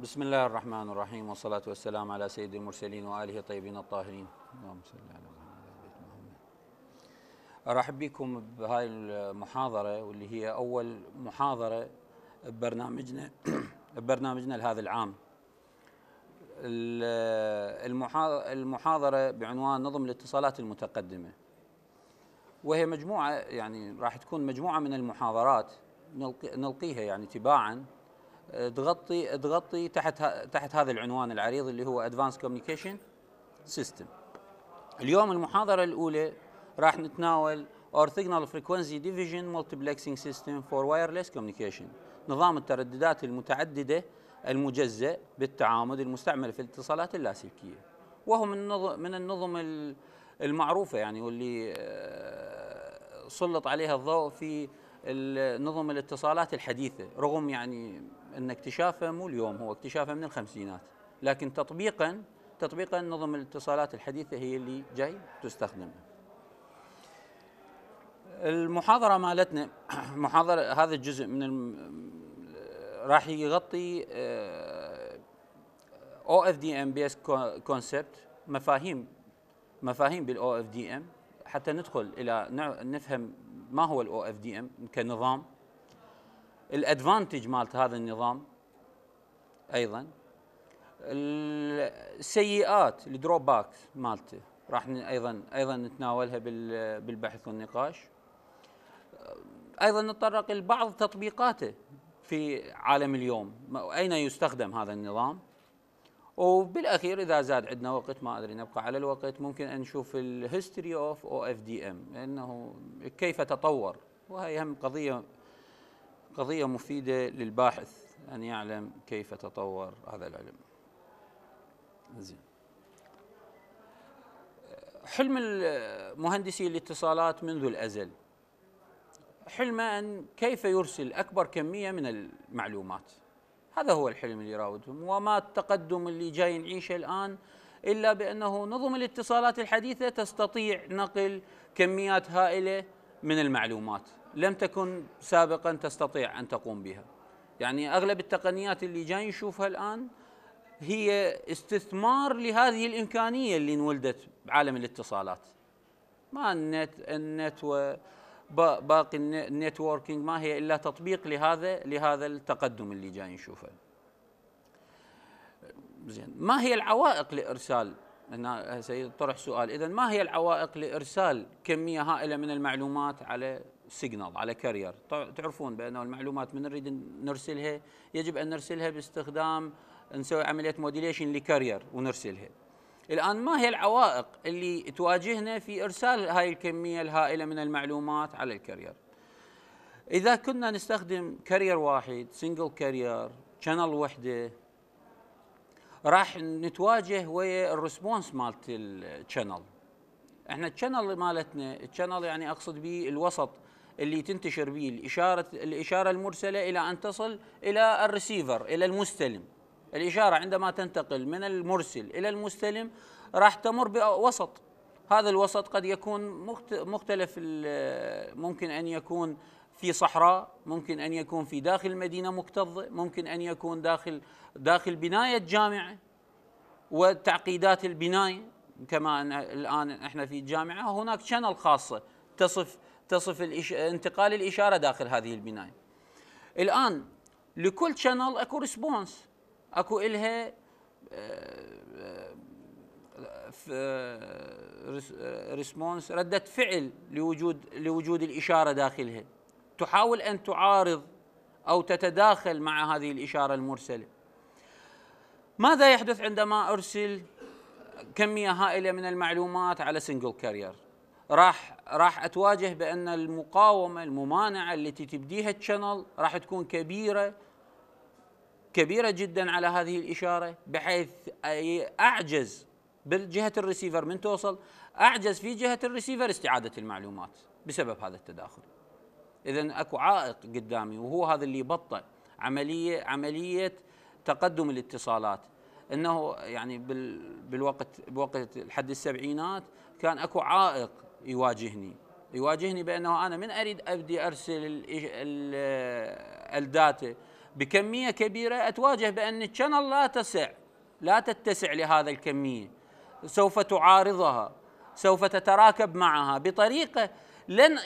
بسم الله الرحمن الرحيم والصلاة والسلام على سيد المرسلين وآله الطيبين الطاهرين. اللهم صل على محمد أرحب بكم بهاي المحاضرة واللي هي أول محاضرة ببرنامجنا ببرنامجنا لهذا العام. المحاضرة بعنوان نظم الاتصالات المتقدمة. وهي مجموعة يعني راح تكون مجموعة من المحاضرات نلقيها يعني تباعا. تغطي تغطي تحت تحت هذا العنوان العريض اللي هو advanced communication system اليوم المحاضرة الأولى راح نتناول Orthogonal Frequency Division Multiplexing System for Wireless Communication نظام الترددات المتعددة المجزء بالتعامد المستعمل في الاتصالات اللاسلكية. وهو من من النظم المعروفة يعني واللي آه، سلط عليها الضوء في نظم الاتصالات الحديثة رغم يعني إن اكتشافه مو اليوم هو اكتشافه من الخمسينات. لكن تطبيقا تطبيقا نظم الاتصالات الحديثة هي اللي جاي تستخدم المحاضرة مالتنا محاضرة هذا الجزء من. راح يغطي OFDM basic concept مفاهيم مفاهيم بال OFDM حتى ندخل إلى نفهم ما هو ال OFDM كنظام. ال advantage مالت هذا النظام أيضا. السيئات ال drawback مالته راح أيضا أيضا نتناولها بالبحث والنقاش. أيضا نتطرق لبعض تطبيقاته في عالم اليوم. أين يستخدم هذا النظام؟ وبالأخير إذا زاد عندنا وقت ما أدري نبقى على الوقت. ممكن أن نشوف ال history of OFDM لأنه كيف تطور. وهي هم قضية قضية مفيدة للباحث أن يعلم كيف تطور هذا العلم. زين. حلم مهندسي الاتصالات منذ الأزل. حلم أن كيف يرسل أكبر كمية من المعلومات. هذا هو الحلم اللي يراودهم. وما التقدم اللي جاي نعيشه الآن إلا بأنه نظم الاتصالات الحديثة تستطيع نقل كميات هائلة من المعلومات. لم تكن سابقا تستطيع أن تقوم بها. يعني أغلب التقنيات اللي جاي نشوفها الآن هي استثمار لهذه الإمكانية اللي انولدت بعالم الاتصالات. ما النت النت باقي النتوركينج ما هي إلا تطبيق لهذا لهذا التقدم اللي جاي نشوفه. زين ما هي العوائق لإرسال هنا طرح سؤال اذا ما هي العوائق لإرسال كمية هائلة من المعلومات على signal على carrier. تعرفون بأن المعلومات من نريد نرسلها يجب أن نرسلها باستخدام نسوي عمليه modulation ل carrier ونرسلها. الآن ما هي العوائق اللي تواجهنا في إرسال هاي الكمية الهائلة من المعلومات على ال carrier؟ إذا كنا نستخدم carrier واحد single carrier channel وحدة راح نتواجه ويا ال response مالت ال channel إحنا ال channel مالتنا ال channel يعني أقصد به الوسط. اللي تنتشر به الاشاره الإشارة المرسلة إلى أن تصل إلى الريسيفر إلى المستلم. الإشارة عندما تنتقل من المرسل إلى المستلم راح تمر بوسط. هذا الوسط قد يكون مختلف ممكن أن يكون في صحراء ممكن أن يكون في داخل مدينة مكتظه ممكن أن يكون داخل داخل بناية جامعة وتعقيدات البناية. كما الآن إحنا في الجامعة هناك channel خاصة تصف تصف الإش... انتقال الإشارة داخل هذه البناية. الآن لكل channel أكو response أكو إلها response ردة فعل لوجود لوجود الإشارة داخلها. تحاول أن تعارض أو تتداخل مع هذه الإشارة المرسلة. ماذا يحدث عندما أرسل كمية هائلة من المعلومات على single carrier راح راح أتواجه بأن المقاومة الممانعة التي تبديها ال channel راح تكون كبيرة كبيرة جدا على هذه الإشارة بحيث أعجز بالجهة الريسيفر من توصل أعجز في جهة الريسيفر استعادة المعلومات بسبب هذا التداخل. اذا أكو عائق قدامي وهو هذا اللي يبطئ عملية عملية تقدم الاتصالات إنه يعني بالوقت بوقت لحد السبعينات كان أكو عائق يواجهني. يواجهني بأنه أنا من أريد أبدي أرسل الداتا بكمية كبيرة. أتواجه بان ال channel لا تسع لا تتسع لهذا الكمية. سوف تعارضها سوف تتراكب معها. بطريقة لن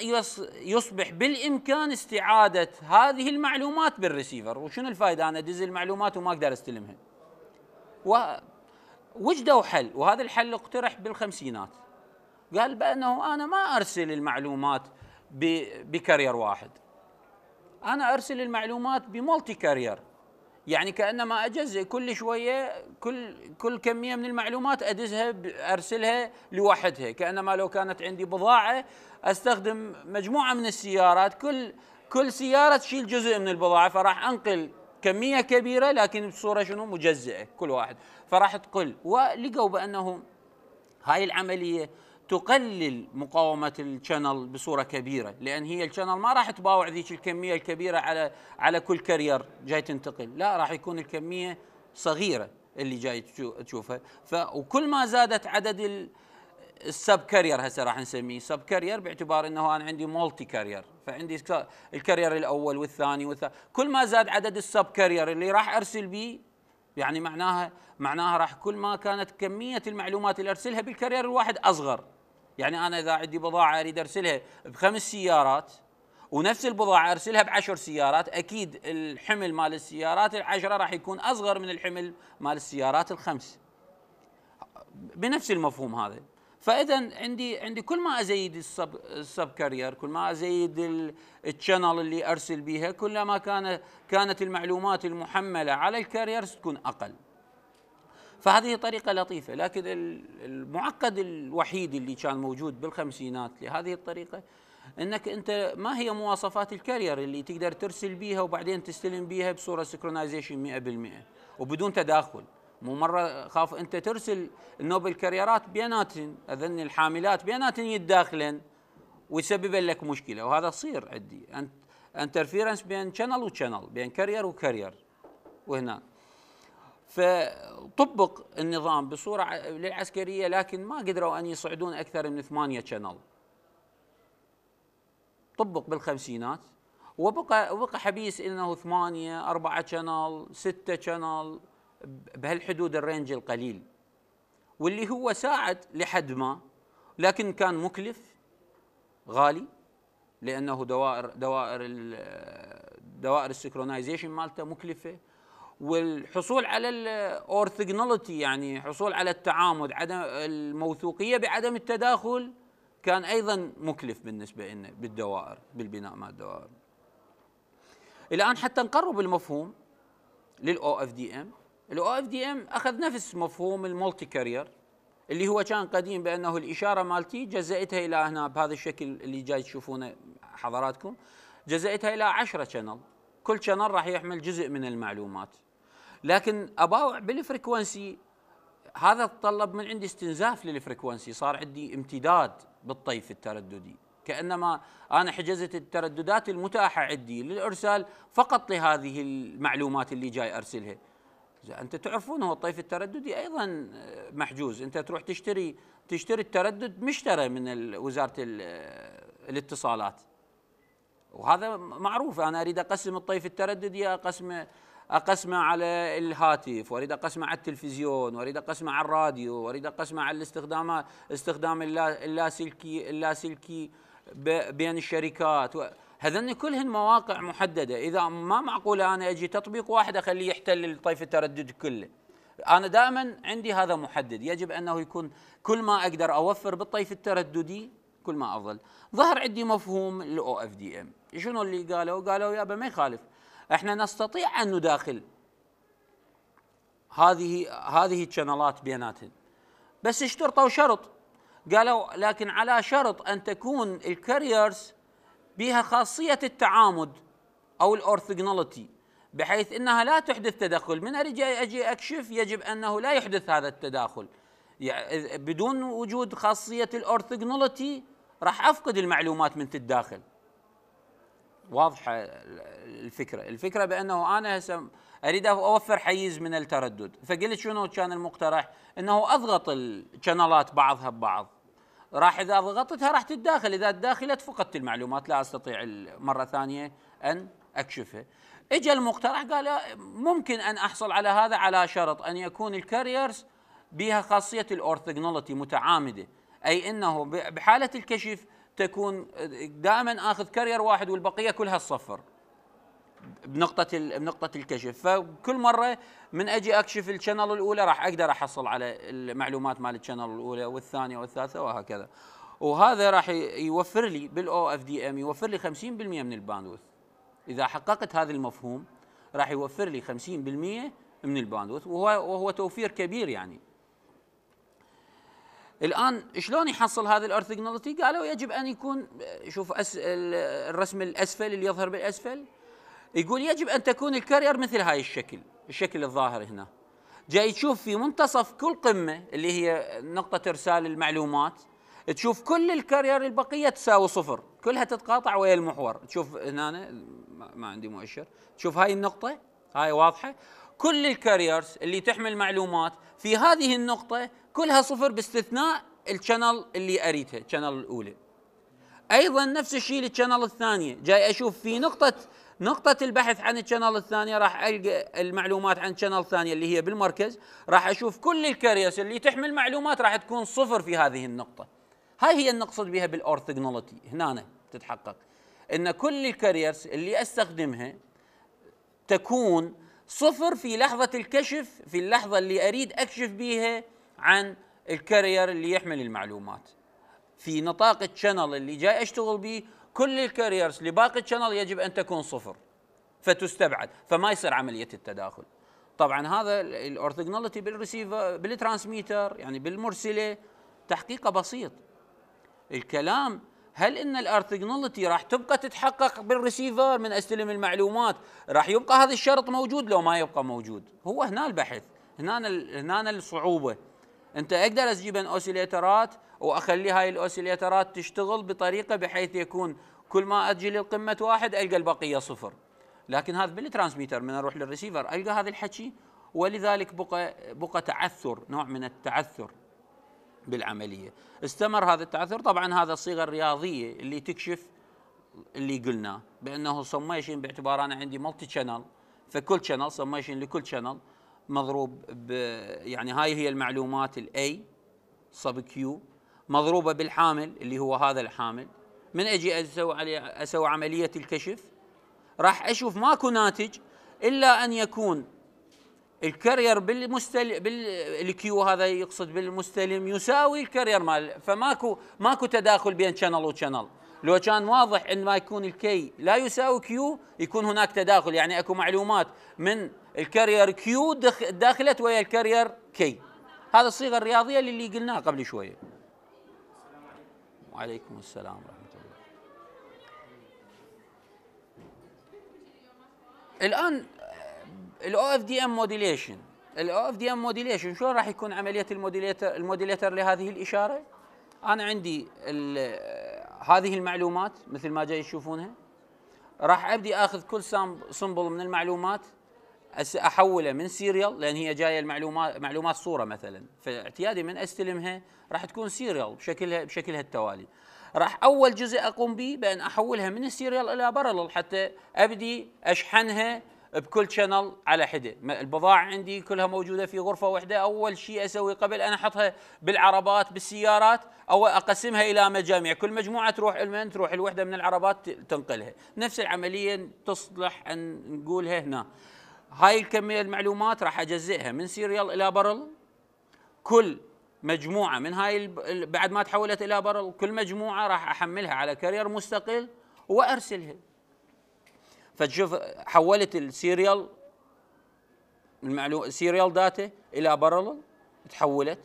يصبح بالإمكان استعادة هذه المعلومات بالريسيفر. وشنو الفائده أنا أدز المعلومات وما أقدر أستلمها. وجدوا حل؟ وهذا الحل اقترح بالخمسينات. قال بأنه أنا ما أرسل المعلومات بكارير واحد. أنا أرسل المعلومات بمولتي كارير يعني كأنما اجزء كل شوية كل كل كمية من المعلومات أدزها أرسلها لوحدها. كأنما لو كانت عندي بضاعة أستخدم مجموعة من السيارات. كل كل سيارة تشيل جزء من البضاعة فراح أنقل كمية كبيرة لكن بصورة شنو؟ مجزئة كل واحد. فراح تقل. ولقوا بأنه هاي العملية تقلل مقاومة ال channel بصورة كبيرة لأن هي ال channel ما راح تباوع ذيك الكمية الكبيرة على على كل carrier جاي تنتقل. لا راح يكون الكمية صغيرة اللي جاي تشوفها. وكل ما زادت عدد ال sub carrier هسه راح نسميه. sub carrier باعتبار إنه أنا عندي multi carrier. فعندي ال carrier الأول والثاني والثالث كل ما زاد عدد ال sub carrier اللي راح أرسل به يعني معناها معناها راح كل ما كانت كمية المعلومات اللي أرسلها بال carrier الواحد أصغر. يعني أنا إذا عندي بضاعة أريد أرسلها بخمس سيارات ونفس البضاعة أرسلها بعشر سيارات أكيد الحمل مال السيارات العشرة راح يكون أصغر من الحمل مال السيارات الخمس. بنفس المفهوم هذا. فإذا عندي عندي كل ما أزيد ال sub ال sub carrier كل ما أزيد ال channel اللي أرسل بها كلما كان كانت المعلومات المحملة على ال carriers تكون أقل. فهذه طريقة لطيفة لكن المعقد الوحيد اللي كان موجود بالخمسينات لهذه الطريقة إنك أنت ما هي مواصفات ال carrier اللي تقدر ترسل بيها وبعدين تستلم بيها بصورة synchronization 100% وبدون تداخل. مو مرة خاف أنت ترسل النوبل carrier ات بيناتهم أذن الحاملات بيناتهم يتداخلن ويسبب لك مشكلة وهذا تصير عندي. انت interference بين channel و channel بين carrier و carrier. وهنا. فطبق النظام بصورة للعسكرية لكن ما قدروا أن يصعدون أكثر من ثمانية channel طبق بالخمسينات وبقى وبقى حبيس إنه ثمانية أربعة channel ستة channel بهالحدود ال range القليل. واللي هو ساعد لحد ما لكن كان مكلف غالي لأنه دوائر دوائر دوائر ال synchronization مالته مكلفة. والحصول على ال orthogonality يعني حصول على التعامد عدم الموثوقية بعدم التداخل كان أيضا مكلف بالنسبة لنا بالدوائر بالبناء مال الدوائر. الان حتى نقرب المفهوم للاو اف دي ام الاو اف دي ام أخذ نفس مفهوم ال multi carrier اللي هو كان قديم بأنه الإشارة مالتي جزئتها إلى هنا بهذا الشكل اللي جاي تشوفونه حضراتكم جزئتها إلى 10 channel كل channel راح يحمل جزء من المعلومات. لكن أباوع بال frequency هذا تطلب من عندي استنزاف لل frequency صار عندي امتداد بالطيف الترددي. كأنما أنا حجزت الترددات المتاحة عندي للإرسال فقط لهذه المعلومات اللي جاي أرسلها. أنت تعرفون هو الطيف الترددي أيضا محجوز. أنت تروح تشتري تشتري التردد مشترى من وزارة الاتصالات. وهذا معروف. أنا أريد أقسم الطيف الترددي أقسمه اقسمه على الهاتف وأريد اقسمه على التلفزيون وأريد اقسمه على الراديو وأريد اقسمه على الاستخدامات استخدام اللاسلكي اللاسلكي بين الشركات. هذن كلهن مواقع محددة. إذا ما معقوله أنا أجي تطبيق واحد أخليه يحتل الطيف التردد كله. أنا دائما عندي هذا محدد. يجب أنه يكون كل ما أقدر أوفر بالطيف الترددي كل ما أفضل. ظهر عندي مفهوم ال OFDM شنو اللي قالوا؟ قالوا يابا ما يخالف. إحنا نستطيع أن نداخل هذه هذه ال channel ات بيناتهم بس اشترطوا شرط. قالوا لكن على شرط أن تكون ال carriers بها خاصية التعامد أو ال orthogonality بحيث إنها لا تحدث تداخل. من اريد أجي أكشف يجب أنه لا يحدث هذا التداخل. يعني بدون وجود خاصية ال orthogonality راح أفقد المعلومات من التداخل. واضحة الفكرة. الفكرة بأنه أنا هسه أريد أوفر حيز من التردد. فقلت شنو كان المقترح؟ إنه أضغط ال channel ات بعضها ببعض. راح إذا ضغطتها راح تتداخل. إذا تداخلت فقدت المعلومات. لا أستطيع مرة ثانية أن أكشفها. اجى المقترح قال ممكن أن أحصل على هذا على شرط أن يكون ال carriers بها خاصية ال orthogonality متعامدة. أي إنه بحالة الكشف تكون دائما آخذ carrier واحد والبقية كلها الصفر بنقطة بنقطة الكشف. فكل مرة من أجي أكشف ال channel الأولى راح أقدر أحصل على المعلومات مال ال channel الأولى والثانية والثالثة وهكذا. وهذا راح يوفر لي بال OFDM يوفر لي 50% من ال bandwidth. إذا حققت هذا المفهوم راح يوفر لي 50% من ال bandwidth وهو وهو توفير كبير يعني. الآن شلون يحصل هذا ال orthogonality قالوا يجب أن يكون شوف أس الرسم الأسفل اللي يظهر بالأسفل. يقول يجب أن تكون ال carrier مثل هاي الشكل الشكل الظاهر هنا. جاي تشوف في منتصف كل قمة اللي هي نقطة إرسال المعلومات تشوف كل ال carrier البقية تساوي صفر. كلها تتقاطع ويا المحور. تشوف هنا ما عندي مؤشر. تشوف هاي النقطة هاي واضحة. كل ال carriers اللي تحمل معلومات في هذه النقطة كلها صفر باستثناء ال channel اللي اريدها ال channel الأولى. أيضا نفس الشيء لل channel الثانية. جاي أشوف في نقطة نقطة البحث عن ال channel الثانية راح ألقى المعلومات عن ال channel الثانية اللي هي بالمركز. راح أشوف كل ال carriers اللي تحمل معلومات راح تكون صفر في هذه النقطة. هاي هي النقصد بها بال orthogonality هنا تتحقق. إن كل ال carriers اللي أستخدمها تكون صفر في لحظة الكشف في اللحظة اللي أريد أكشف بها عن ال carrier اللي يحمل المعلومات. في نطاق ال channel اللي جاي أشتغل به كل ال carriers لباقي ال channel يجب أن تكون صفر فتستبعد فما يصير عملية التداخل. طبعا هذا ال orthogonality بال receiver بال transmitter يعني بالمرسلة تحقيقه بسيط. الكلام هل إن ال orthogonality راح تبقى تتحقق بالريسيفر من أستلم المعلومات؟ راح يبقى هذا الشرط موجود لو ما يبقى موجود. هو هنا البحث هنا هنا الصعوبة. أنت أقدر أجيب oscillator ات وأخلي هاي ال oscillator ات تشتغل بطريقة بحيث يكون كل ما أجي للقمة واحد ألقى البقية صفر. لكن هذا بال transmitter من أروح للريسيفر ألقى هذا الحكي ولذلك بقى بقى تعثر نوع من التعثر بالعملية. استمر هذا التعثر. طبعا هذا الصيغة الرياضية اللي تكشف اللي قلناه بأنه سميشن باعتبار أنا عندي multi-channel فكل channel summation لكل channel مضروب ب يعني هاي هي المعلومات ال a sub q مضروبة بالحامل اللي هو هذا الحامل. من أجي أسوي عليه أسوي عملية الكشف؟ راح أشوف ماكو ناتج إلا أن يكون ال carrier بالمستلم بال q هذا يقصد بالمستلم يساوي ال carrier مال فماكو ماكو تداخل بين channel و channel لو كان واضح عندما يكون ال k لا يساوي q يكون هناك تداخل. يعني أكو معلومات من ال carrier q داخلت ويا ال carrier k هذا الصيغة الرياضية اللي قلناها قبل شوية. وعليكم السلام ورحمة الله. الآن الاو اف دي ام موديليشن الاو اف دي ام موديليشن شلون راح يكون عملية ال modulator ال modulator لهذه الإشارة؟ أنا عندي هذه المعلومات مثل ما جاي تشوفونها. راح أبدي أخذ كل symbol من المعلومات. احوله من serial لأن هي جاية المعلومات معلومات صورة مثلا. فاعتيادي من أستلمها راح تكون serial بشكلها بشكلها التوالي. راح أول جزء أقوم به بأن أحولها من ال serial إلى parallel حتى أبدي أشحنها بكل channel على حدة. البضاعة عندي كلها موجودة في غرفة واحدة. أول شيء أسوي قبل أن أحطها بالعربات بالسيارات أو أقسمها إلى مجامع كل مجموعة تروح لمن تروح الوحدة من العربات تنقلها. نفس العملية تصلح أن نقولها هنا. هاي الكمية المعلومات راح أجزئها من serial إلى parallel. كل مجموعة من هاي بعد ما تحولت إلى parallel كل مجموعة راح أحملها على carrier مستقل وأرسلها. فتشوف حولت ال serial المعلومه ال serial data إلى parallel تحولت.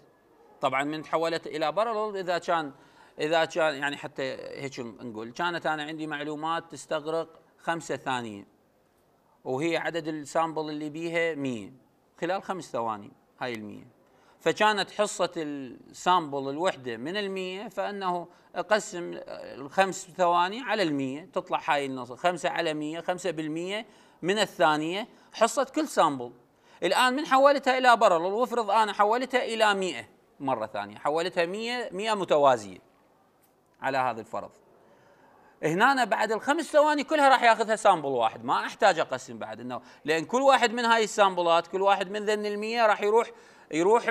طبعا من تحولت إلى parallel إذا كان إذا كان يعني حتى هيك نقول كانت أنا عندي معلومات تستغرق خمسة ثانية. وهي عدد ال sample اللي بيها 100 خلال خمس ثواني هاي المية. فكانت حصة ال sample الوحدة من المية فأنه أقسم الخمس ثواني على المية تطلع هاي النص خمسة على مية خمسة بالمية من الثانية حصة كل sample. الآن من حولتها إلى parallel وافرض أنا حولتها إلى مية مرة ثانية حولتها مية مية متوازية على هذا الفرض. هنا أنا بعد الخمس ثواني كلها راح ياخذها sample واحد. ما أحتاج أقسم بعد إنه لأن كل واحد من هاي ال sample ات كل واحد من ذن المية راح يروح يروح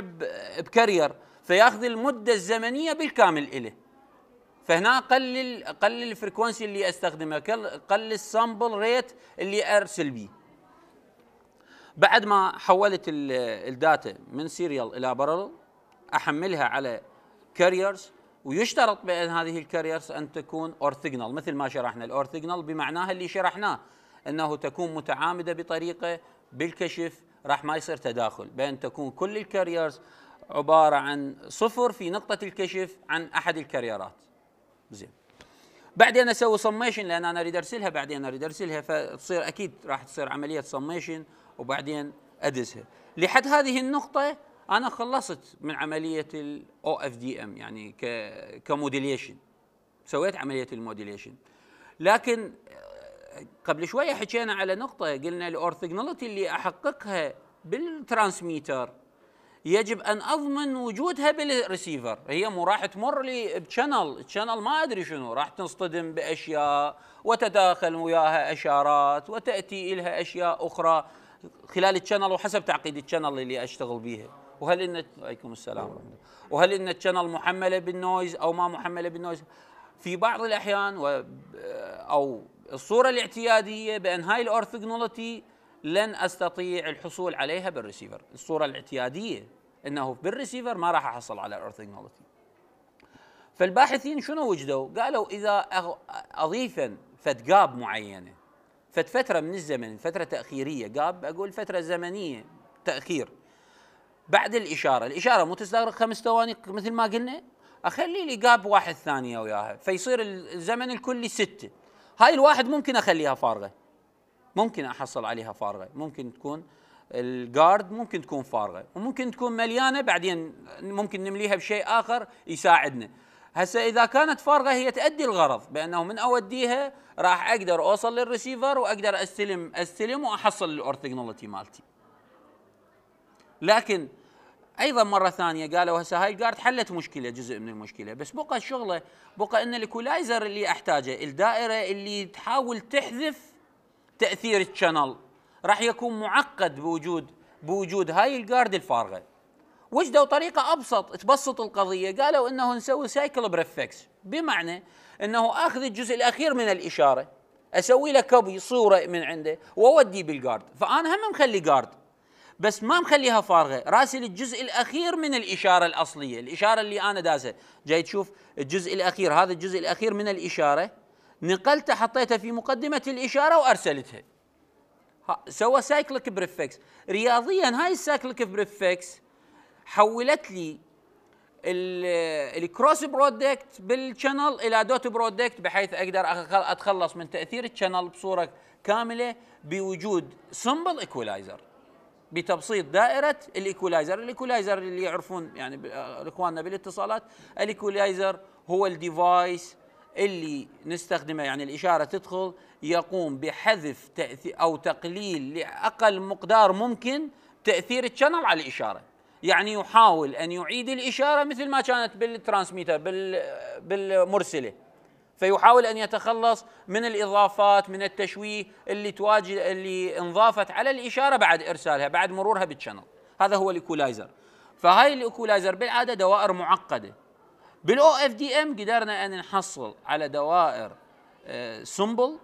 ب carrier فياخذ المدة الزمنية بالكامل إله فهنا قلل قلل ال frequency اللي استخدمها قلل ال sample rate اللي أرسل بيه بعد ما حولت ال data من serial إلى parallel أحملها على carriers. ويشترط بأن هذه ال carriers أن تكون orthogonal مثل ما شرحنا. ال orthogonal بمعناها اللي شرحناه أنه تكون متعامدة بطريقة بالكشف راح ما يصير تداخل. بأن تكون كل ال carriers عبارة عن صفر في نقطة الكشف عن أحد ال carrier ات. زين. بعدين أسوي سميشن لأن أنا أريد أرسلها بعدين أريد أرسلها فتصير أكيد راح تصير عملية سميشن وبعدين أدزها. لحد هذه النقطة أنا خلصت من عملية ال OFDM يعني ك modulation. سويت عملية ال modulation. لكن قبل شوية حكينا على نقطة قلنا ال orthogonality اللي أحققها بال transmitter يجب أن أضمن وجودها بالريسيفر. هي مو راح تمر لي ب channel ال channel ما أدري شنو. راح تصطدم بأشياء وتتداخل وياها أشارات وتأتي لها أشياء أخرى خلال ال channel وحسب تعقيد ال channel اللي أشتغل بيها. وهل ان عليكم السلام وهل إن ال channel محملة بال noise أو ما محملة بال noise في بعض الأحيان و أو الصورة الاعتيادية بأن هاي ال orthogonality لن أستطيع الحصول عليها بالريسيفر الصورة الاعتيادية إنه بالريسيفر ما راح أحصل على ال orthogonality فالباحثين شنو وجدوا؟ قالوا إذا اضيفا فد gap معينة فد فترة من الزمن فترة تأخيرية جاب أقول فترة زمنية تأخير. بعد الإشارة. الإشارة مو تستغرق خمس ثواني مثل ما قلنا؟ أخلي لي جاب واحد ثانية وياها فيصير الزمن الكلي ستة. هاي الواحد ممكن أخليها فارغة. ممكن أحصل عليها فارغة. ممكن تكون الجارد ممكن تكون فارغة. وممكن تكون مليانة بعدين ممكن نمليها بشيء آخر يساعدنا. هسه إذا كانت فارغة هي تؤدي الغرض بأنه من أوديها راح أقدر أوصل للريسيفر وأقدر استلم أستلم وأحصل ال orthogonality مالتي. لكن أيضا مرة ثانية قالوا هسه هاي ال guard حلت مشكلة جزء من المشكلة. بس بقى الشغلة بقى إن ال equalizer اللي أحتاجه الدائرة اللي تحاول تحذف تأثير ال channel راح يكون معقد بوجود بوجود هاي ال guard الفارغة. وجدوا طريقة أبسط تبسط القضية. قالوا إنه نسوي cyclic prefix بمعنى إنه آخذ الجزء الأخير من الإشارة أسوي له copy صورة من عنده وأوديه بال guard فأنا هم مخلي guard بس ما مخليها فارغة. راسل الجزء الأخير من الإشارة الأصلية. الإشارة اللي أنا دازها جاي تشوف الجزء الأخير. هذا الجزء الأخير من الإشارة. نقلته حطيته في مقدمة الإشارة وارسلتها سوى cyclic prefix رياضيا هاي ال cyclic prefix حولت لي ال cross product بال channel إلى dot product بحيث أقدر أتخلص من تأثير ال channel بصورة كاملة بوجود simple equalizer بتبسيط دائرة ال equalizer. ال equalizer اللي يعرفون يعني إخواننا بالاتصالات ال equalizer هو ال device اللي نستخدمه. يعني الإشارة تدخل يقوم بحذف تاثير أو تقليل لأقل مقدار ممكن تأثير ال channel على الإشارة. يعني يحاول أن يعيد الإشارة مثل ما كانت بال transmitter بالمرسلة. فيحاول أن يتخلص من الإضافات من التشويه اللي تواجد اللي انضافت على الإشارة بعد إرسالها بعد مرورها بال channel هذا هو ال equalizer. فهاي ال equalizer بالعادة دوائر معقدة. بال OFDM قدرنا أن نحصل على دوائر simple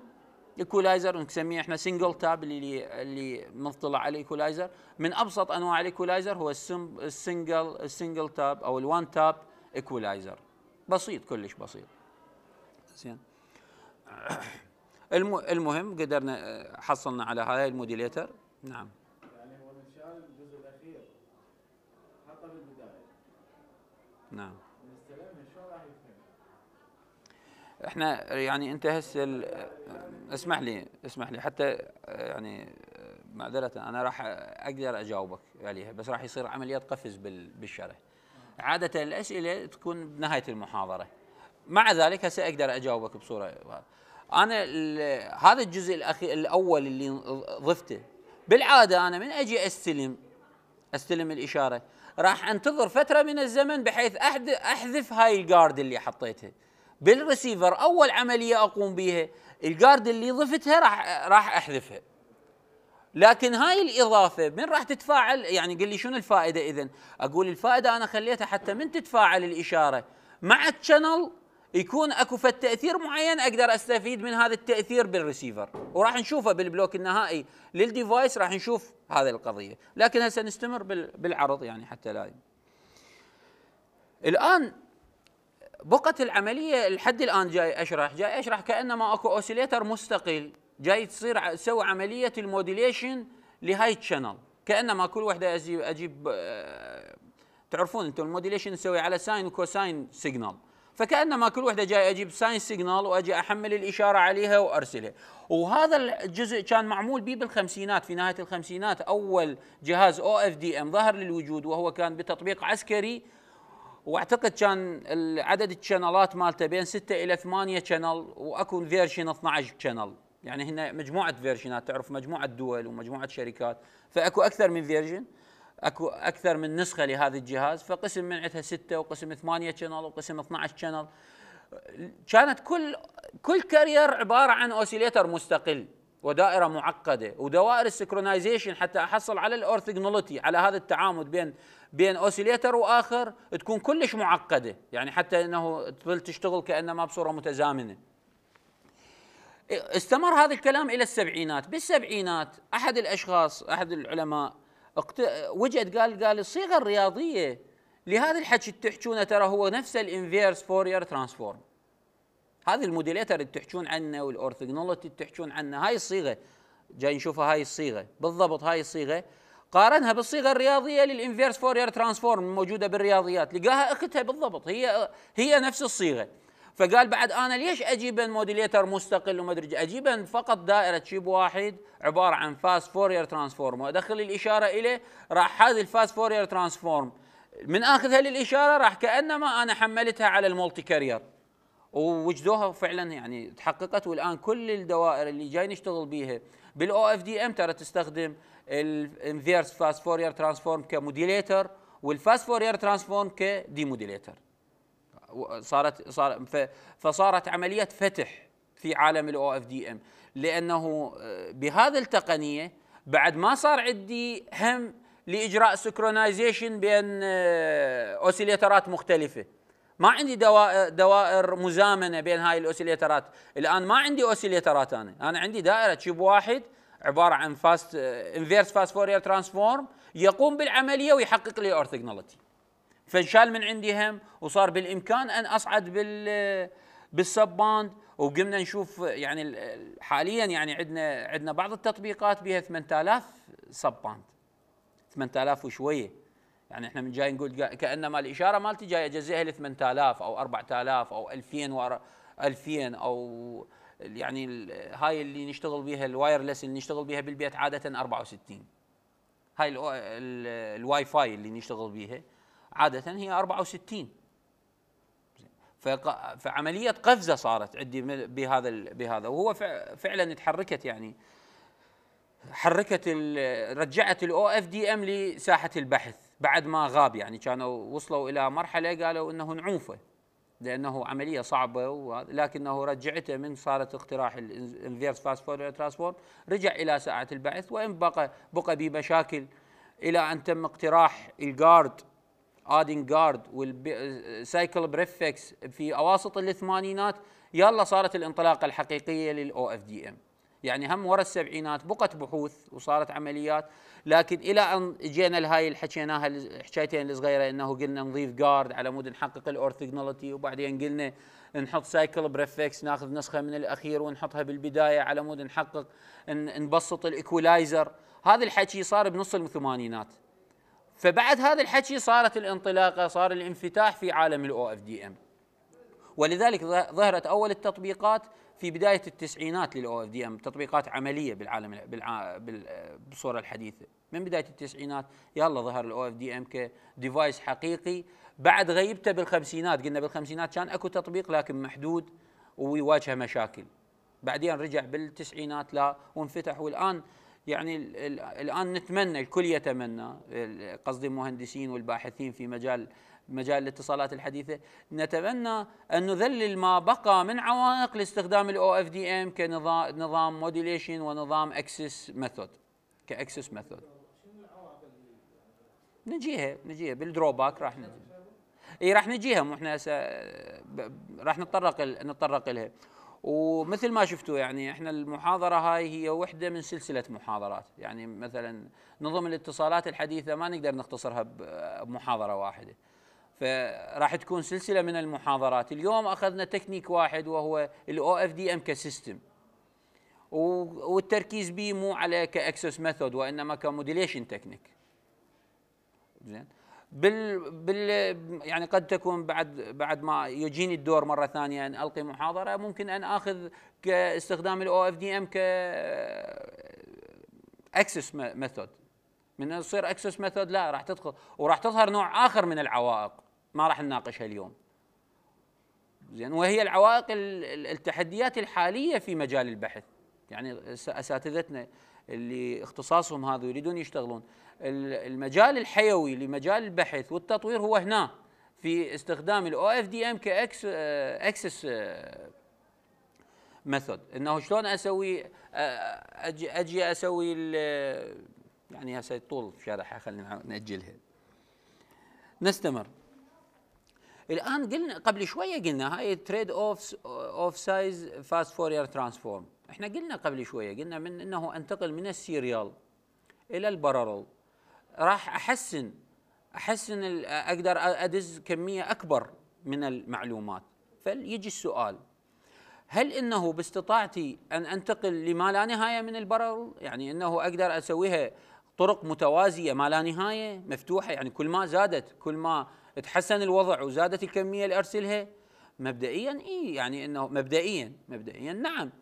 equalizer نسميه إحنا single tap اللي اللي مطلع على ال equalizer من أبسط أنواع ال equalizer هو ال single ال single tap أو ال one tap equalizer. بسيط كلش بسيط. زين. المهم قدرنا حصلنا على هاي ال modulator. نعم. يعني هو انشال الجزء الأخير حطه بالبدايه نعم. شلون راح يفهم؟ إحنا يعني أنت هسه اسمح لي اسمح لي حتى يعني معذرة أنا راح أقدر أجاوبك عليها بس راح يصير عمليات قفز بالشرح. عادة الأسئلة تكون بنهايه المحاضرة. مع ذلك هسه أقدر أجاوبك بصورة أنا هذا الجزء الاخير الأول اللي ضفته. بالعادة أنا من أجي أستلم أستلم الإشارة. راح أنتظر فترة من الزمن بحيث أحذف هاي الجارد اللي حطيتها. بالريسيفر أول عملية أقوم بها ال guard اللي ضفتها راح راح أحذفها. لكن هاي الإضافة من راح تتفاعل؟ يعني قل لي شنو الفائدة اذا أقول الفائدة أنا خليتها حتى من تتفاعل الإشارة مع ال channel يكون أكو فد تاثير معين أقدر أستفيد من هذا التأثير بالريسيفر. وراح نشوفه بال block النهائي. لل device راح نشوف هذه القضية. لكن هسه نستمر بالعرض يعني حتى لا الآن بقت العملية لحد الآن جاي أشرح. جاي أشرح كأنما أكو oscillator مستقل جاي تصير تسوي عملية ال modulation لهاي ال channel كأنما كل وحدة أجيب أجيب أه تعرفون أنتم ال modulation نسوي على sine و cosine signal فكأنما كل وحدة جاي أجيب sine signal وأجي أحمل الإشارة عليها وأرسلها. وهذا الجزء كان معمول به بالخمسينات في نهاية الخمسينات أول جهاز OFDM ظهر للوجود وهو كان بتطبيق عسكري. وأعتقد كان عدد ال channel ات مالته بين 6 إلى 8 channel واكو version 12 channel. يعني هنا مجموعة version ات تعرف مجموعة دول ومجموعة شركات. فأكو أكثر من version اكو أكثر من نسخة لهذا الجهاز فقسم من عندها ستة وقسم ثمانية channel وقسم 12 channel كانت كل كل carrier عبارة عن oscillator مستقل ودائرة معقدة ودوائر ال synchronization حتى أحصل على ال orthogonality على هذا التعامد بين بين oscillator وآخر تكون كلش معقدة يعني حتى إنه تظل تشتغل كانما بصورة متزامنة. استمر هذا الكلام إلى السبعينات. بالسبعينات أحد الأشخاص أحد العلماء وجد قال قال الصيغة الرياضية لهذا الحكي اللي تحكونه ترى هو نفس ال inverse Fourier transform. هذه ال modulator اللي تحكون عنه وال orthogonality اللي تحكون عنه. هاي الصيغة. جاي نشوفها هاي الصيغة. بالضبط هاي الصيغة. قارنها بالصيغة الرياضية لل inverse Fourier transform الموجوده بالرياضيات. لقاها اختها بالضبط. هي هي نفس الصيغة. فقال بعد أنا ليش أجيب modulator مستقل وما أدري أجيب فقط دائرة chip واحد عبارة عن fast Fourier transform وأدخل الإشارة إليه راح هذه ال fast Fourier transform من آخذها للإشارة راح كأنما أنا حملتها على ال multi carrier. ووجدوها فعلا يعني تحققت والآن كل الدوائر اللي جاي نشتغل بيها بال OFDM ترى تستخدم ال inverse fast Fourier transform ك modulator وال fast Fourier transform ك demodulator. صارت صار فصارت عملية فتح في عالم ال OFDM لأنه آه، بهذه التقنية بعد ما صار عندي هم لإجراء synchronization بين oscillator ات مختلفة. ما عندي دوائر, دوائر مزامنة بين هاي ال oscillator ات الآن ما عندي oscillator ات أنا. أنا عندي دائرة chip واحد عبارة عن fast inverse fast Fourier transform يقوم بالعملية ويحقق لي orthogonality فانشال من عندي هم وصار بالإمكان أن أصعد بال بال sub band. وقمنا نشوف يعني حاليا يعني عندنا عندنا بعض التطبيقات بها 8000 sub band. 8000 وشوية. يعني إحنا من جاي نقول كأنما الإشارة مالتي جاي أجزئها ل 8000 أو 4000 أو 2000 و 2000 أو يعني هاي اللي نشتغل بها ال wireless اللي نشتغل بها بالبيت عادة 64 هاي الواي فاي اللي نشتغل بها عادة هي 64 فعملية قفزة صارت عندي بهذا بهذا. وهو فعلا تحركت يعني حركت رجعت ال OFDM لساحة البحث بعد ما غاب يعني. كانوا وصلوا إلى مرحلة قالوا إنه نعوفه لأنه عملية صعبة لكنه رجعته من صارت اقتراح ال inverse Fourier transform رجع إلى ساحة البحث وإن بقى بقى بمشاكل إلى أن تم اقتراح ال guard adding guard وال cyclic prefix في أواسط الثمانينات يلا صارت الانطلاقة الحقيقية لل OFDM. يعني هم ورا السبعينات بقت بحوث وصارت عمليات لكن إلى أن جينا لهاي اللي حكيناها الحكايتين الصغيرة إنه قلنا نضيف guard على مود نحقق ال orthogonality وبعدين قلنا نحط cyclic prefix ناخذ نسخة من الأخير ونحطها بالبداية على مود نحقق نبسط ال equalizer. هذا الحكي صار بنص الثمانينات. فبعد هذا الحكي صارت الانطلاقة صار الانفتاح في عالم ال OFDM ولذلك ظهرت أول التطبيقات في بداية التسعينات لل OFDM تطبيقات عملية بالعالم بالع... بالصورة الحديثة. من بداية التسعينات يلا ظهر ال OFDM ك device حقيقي. بعد غيبته بالخمسينات قلنا بالخمسينات كان أكو تطبيق لكن محدود ويواجه مشاكل. بعدين رجع بالتسعينات لا وانفتح. والآن يعني الآن نتمنى الكل يتمنى قصدي المهندسين والباحثين في مجال مجال الاتصالات الحديثة نتمنى أن نذلل ما بقى من عوائق لاستخدام ال OFDM كنظام نظام modulation ونظام access method ك access method نجيها نجيها بال drawback راح نجي إي راح نجيها مو إحنا راح نتطرق نتطرق لها. ومثل ما شفتوا يعني إحنا المحاضرة هاي هي وحدة من سلسلة محاضرات. يعني مثلا نظم الاتصالات الحديثة ما نقدر نختصرها بمحاضرة واحدة. فراح تكون سلسلة من المحاضرات. اليوم أخذنا تكنيك واحد وهو ال OFDM ك system والتركيز به مو على ك access method وإنما ك modulation technique زين؟ بال بال يعني قد تكون بعد بعد ما يجيني الدور مرة ثانية أن ألقي محاضرة ممكن أن آخذ كاستخدام ال OFDM ك access method من يصير access method لا راح تدخل. وراح تظهر نوع آخر من العوائق ما راح نناقشها اليوم. زين وهي العوائق التحديات الحالية في مجال البحث. يعني أساتذتنا اللي اختصاصهم هذا يريدون يشتغلون. المجال الحيوي لمجال البحث والتطوير هو هنا في استخدام ال OFDM ك access access method إنه شلون أسوي أجي أجي أسوي يعني هسه طول شرحها خلينا نأجلها. نستمر. الآن قلنا قبل شوية قلنا هاي trade-off of size fast Fourier transform إحنا قلنا قبل شوية قلنا من إنه أنتقل من ال serial إلى البارالل راح أحسن أحسن أقدر أدز كمية أكبر من المعلومات. فيجي السؤال هل إنه باستطاعتي أن أنتقل لما لا نهاية من البرر؟ يعني إنه أقدر أسويها طرق متوازية ما لا نهاية مفتوحة؟ يعني كل ما زادت كل ما تحسن الوضع وزادت الكمية اللي أرسلها؟ مبدئيا اي يعني إنه مبدئيا مبدئيا نعم.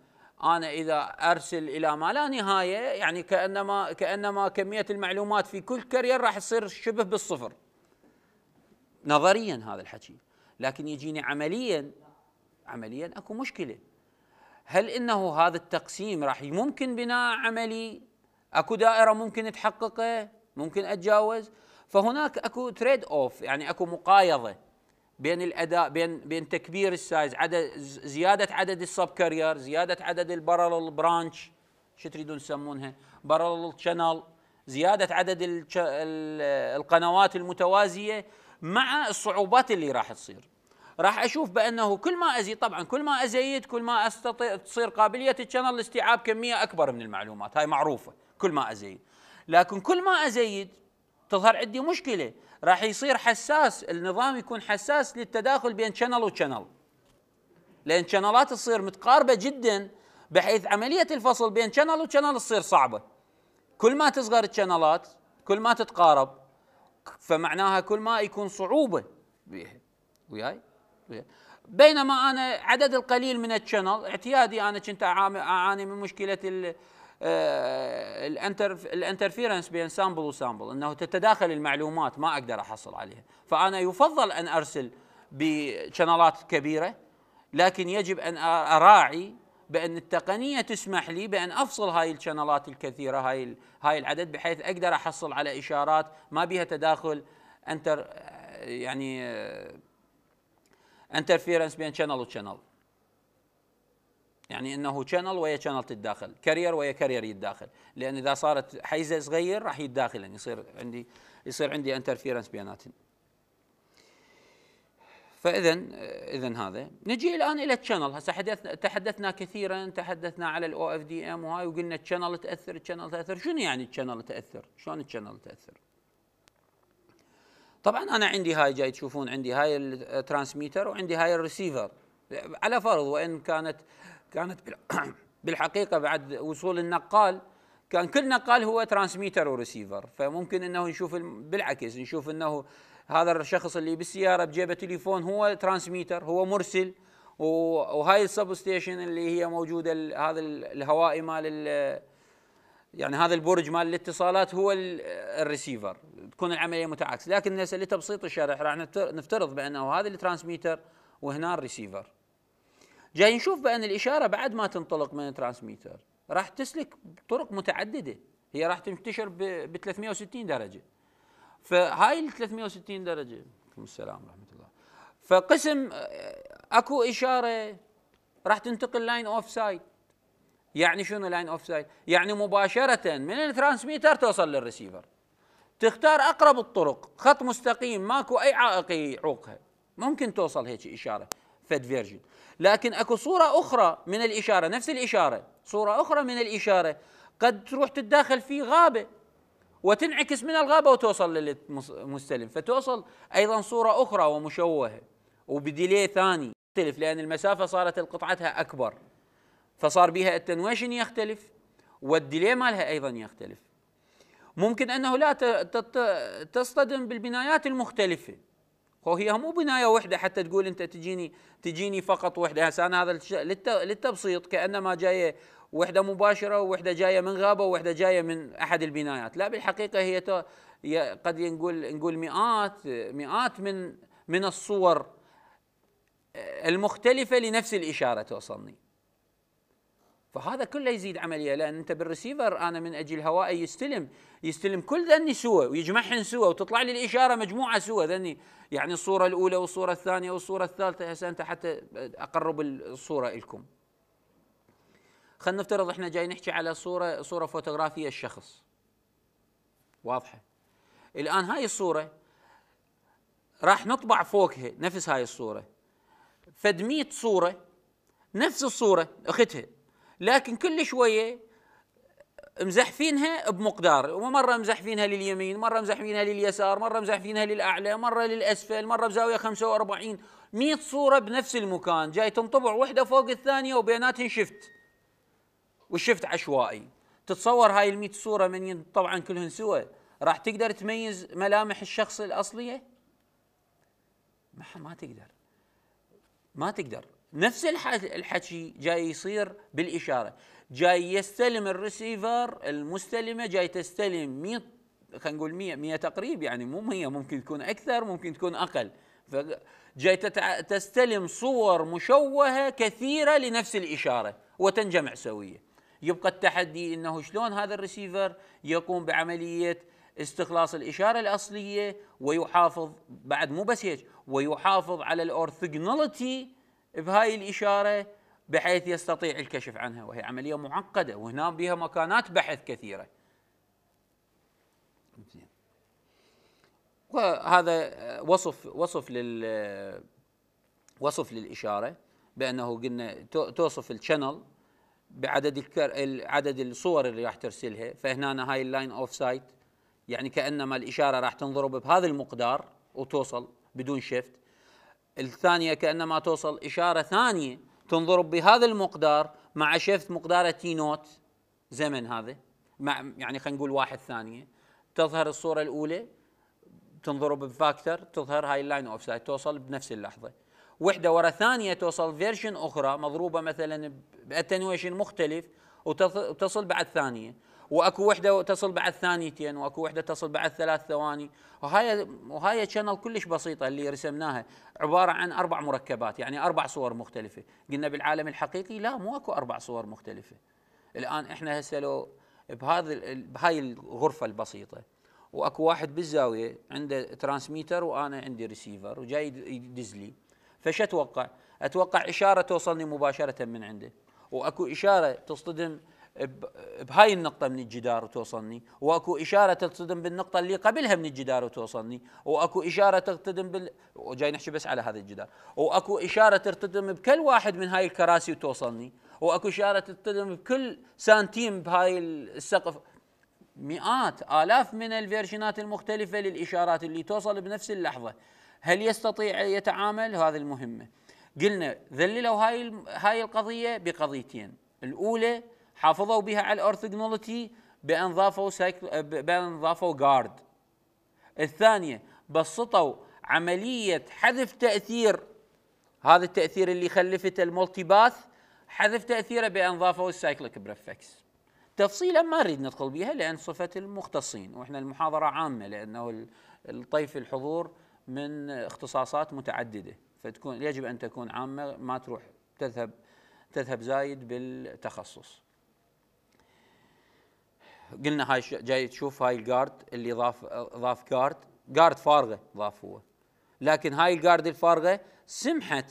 أنا إذا أرسل إلى ما لا نهاية يعني كأنما كأنما كمية المعلومات في كل carrier راح تصير شبه بالصفر. نظريا هذا الحكي. لكن يجيني عمليا عمليا أكو مشكلة. هل إنه هذا التقسيم راح ممكن بناء عملي؟ أكو دائرة ممكن تحققه؟ ممكن أتجاوز؟ فهناك أكو trade-off يعني أكو مقايضة. بين الأداء بين بين تكبير ال size عدد زيادة عدد ال sub-carrier زيادة عدد ال parallel branch شو تريدون تسمونها parallel channel زيادة عدد القنوات المتوازية مع الصعوبات اللي راح تصير. راح أشوف بأنه كل ما أزيد طبعا كل ما أزيد كل ما أستطيع تصير قابلية ال channel لاستيعاب كمية أكبر من المعلومات. هاي معروفة كل ما أزيد. لكن كل ما أزيد تظهر عندي مشكلة. راح يصير حساس النظام يكون حساس للتداخل بين channel و channel لأن channel ات تصير متقاربة جدا بحيث عملية الفصل بين channel و channel تصير صعبة. كل ما تصغر ال channel ات كل ما تتقارب فمعناها كل ما يكون صعوبة. وياي؟ بينما أنا عدد القليل من ال channel اعتيادي أنا كنت أعاني من مشكلة ال interference بين sample و sample إنه تتداخل المعلومات ما أقدر أحصل عليها. فأنا يفضل أن أرسل ب channel ات كبيرة لكن يجب أن أراعي بأن التقنية تسمح لي بأن أفصل هاي ال channel ات الكثيرة هاي هاي العدد بحيث أقدر أحصل على إشارات ما بها تداخل inter يعني interference بين channel و channel يعني إنه channel ويا channel تتداخل carrier ويا carrier يتداخل. لأن إذا صارت حيزة صغير راح يتداخل يعني يصير عندي يصير عندي interference بيناتهم. فاذا اذا هذا. نجي الآن إلى ال channel هسه حدثنا تحدثنا كثيرا تحدثنا على ال OFDM وهاي وقلنا ال channel تأثر ال channel تأثر. شنو يعني ال channel تأثر؟ شلون ال channel تأثر؟ طبعا أنا عندي هاي جاي تشوفون عندي هاي ال transmitter وعندي هاي الريسيفر على فرض وإن كانت كانت بالحقيقة بعد وصول النقال كان كل نقال هو transmitter و receiver فممكن إنه نشوف بالعكس نشوف إنه هذا الشخص اللي بالسيارة بجيبه تليفون هو transmitter هو مرسل وهاي ال sub station اللي هي موجودة هذا الهوائي مال يعني هذا البرج مال الاتصالات هو الريسيفر تكون العملية متعاكسه لكن لتبسيط الشرح راح نفترض بأنه هذا ال transmitter وهنا الريسيفر. جاي نشوف بأن الإشارة بعد ما تنطلق من ال transmitter. راح تسلك بطرق متعددة. هي راح تنتشر ب 360 درجة. فهاي ال 360 درجة عليكم السلام ورحمة الله. فقسم آه، أكو إشارة راح تنتقل line of sight يعني شنو line of sight يعني مباشرة من ال transmitter توصل للريسيفر. تختار أقرب الطرق خط مستقيم ماكو أي عائق يعوقها. ممكن توصل هيك إشارة. فد version. لكن أكو صورة أخرى من الإشارة نفس الإشارة صورة أخرى من الإشارة. قد تروح تتداخل في غابة وتنعكس من الغابة وتوصل للمستلم فتوصل أيضا صورة أخرى ومشوهة وب delay ثاني يختلف لأن المسافة صارت قطعتها أكبر. فصار بها ال attenuation يختلف وال delay مالها أيضا يختلف. ممكن أنه لا تصطدم بالبنايات المختلفة. هو هي مو بناية واحدة حتى تقول أنت تجيني تجيني فقط وحدة. هسه أنا هذا للتبسيط كأنما جاية وحدة مباشرة ووحدة جاية من غابة ووحدة جاية من أحد البنايات. لا بالحقيقة هي قد نقول نقول مئات مئات من من الصور المختلفة لنفس الإشارة توصلني. فهذا كله يزيد عملية لأن أنت بالريسيفر أنا من أجل هوائي يستلم يستلم كل ذني سوا ويجمعهن سوا وتطلع لي الإشارة مجموعة سوا ذني. يعني الصورة الأولى والصورة الثانية والصورة الثالثة هسه أنت حتى أقرب الصورة لكم خلينا نفترض إحنا جاي نحكي على صورة صورة فوتوغرافية الشخص. واضحة. الآن هاي الصورة راح نطبع فوقها نفس هاي الصورة. فد 100 صورة نفس الصورة أختها. لكن كل شوية مزحفينها بمقدار ومرة مزحفينها لليمين مرة مزحفينها لليسار مرة مزحفينها للأعلى مرة للأسفل مرة بزاوية 45 100 صورة بنفس المكان جاي تنطبع وحدة فوق الثانية وبيناتهم شفت. والشفت عشوائي. تتصور هاي ال 100 صورة من طبعا كلهن سوا راح تقدر تميز ملامح الشخص الأصلية؟ ما ما تقدر. ما تقدر. نفس الحكي جاي يصير بالإشارة. جاي يستلم الريسيفر المستلمة جاي تستلم 100 خلينا نقول 100 100 تقريب يعني مو 100 ممكن تكون أكثر ممكن تكون أقل. جاي تستلم صور مشوهة كثيرة لنفس الإشارة وتنجمع سوية. يبقى التحدي إنه شلون هذا الريسيفر يقوم بعملية استخلاص الإشارة الأصلية ويحافظ بعد مو بس هيك ويحافظ على ال orthogonality بهاي الإشارة بحيث يستطيع الكشف عنها وهي عملية معقدة وهنا بها مكانات بحث كثيرة. وهذا وصف وصف لل وصف للإشارة بأنه قلنا توصف ال channel بعدد الكر... عدد الصور اللي راح ترسلها فهنا هاي ال line of sight يعني كأنما الإشارة راح تنضرب بهذا المقدار وتوصل بدون shift الثانية كأنما توصل إشارة ثانية. تنضرب بهذا المقدار مع shift مقداره t naught زمن هذا. مع يعني خلينا نقول واحد ثانية. تظهر الصورة الأولى. تنضرب ب factor. تظهر هاي ال line of sight توصل بنفس اللحظة. وحدة ورا ثانية توصل version أخرى مضروبة مثلا ب attenuation مختلف وتصل بعد ثانية. وأكو وحدة تصل بعد ثانيتين وأكو وحدة تصل بعد ثلاث ثواني. وهاي وهاي channel كلش بسيطة اللي رسمناها عبارة عن أربع مركبات يعني أربع صور مختلفة. قلنا بالعالم الحقيقي لا مو أكو أربع صور مختلفة. الآن إحنا هسه لو بهذا بهاي الغرفة البسيطة وأكو واحد بالزاوية عنده transmitter وأنا عندي ريسيفر وجاي يدز لي. فش أتوقع؟ أتوقع إشارة توصلني مباشرة من عنده. وأكو إشارة تصطدم بهاي النقطة من الجدار وتوصلني وأكو إشارة تصطدم بالنقطة اللي قبلها من الجدار وتوصلني وأكو إشارة تصطدم بال وجاي نحكي بس على هذا الجدار وأكو إشارة ترتدم بكل واحد من هاي الكراسي وتوصلني وأكو إشارة ترتدم بكل سانتيم بهاي السقف. مئات آلاف من ال version ات المختلفة للإشارات اللي توصل بنفس اللحظة. هل يستطيع يتعامل؟ هذه المهمة. قلنا ذللوا هاي هاي القضية بقضيتين. الأولى حافظوا بها على ال orthogonality بأن ضافوا cycle بأن ضافوا guard الثانية بسطوا عملية حذف تأثير. هذا التأثير اللي خلفته ال multipath حذف تأثيره بأن ضافوا ال cyclic prefix تفصيلا ما نريد ندخل بها لأن صفة المختصين وإحنا المحاضرة عامة لأنه الطيف الحضور من اختصاصات متعددة. فتكون يجب أن تكون عامة ما تروح تذهب تذهب زايد بالتخصص. قلنا هاي جاي تشوف هاي ال guard اللي ضاف ضاف guard guard فارغة ضاف هو. لكن هاي ال guard الفارغة سمحت.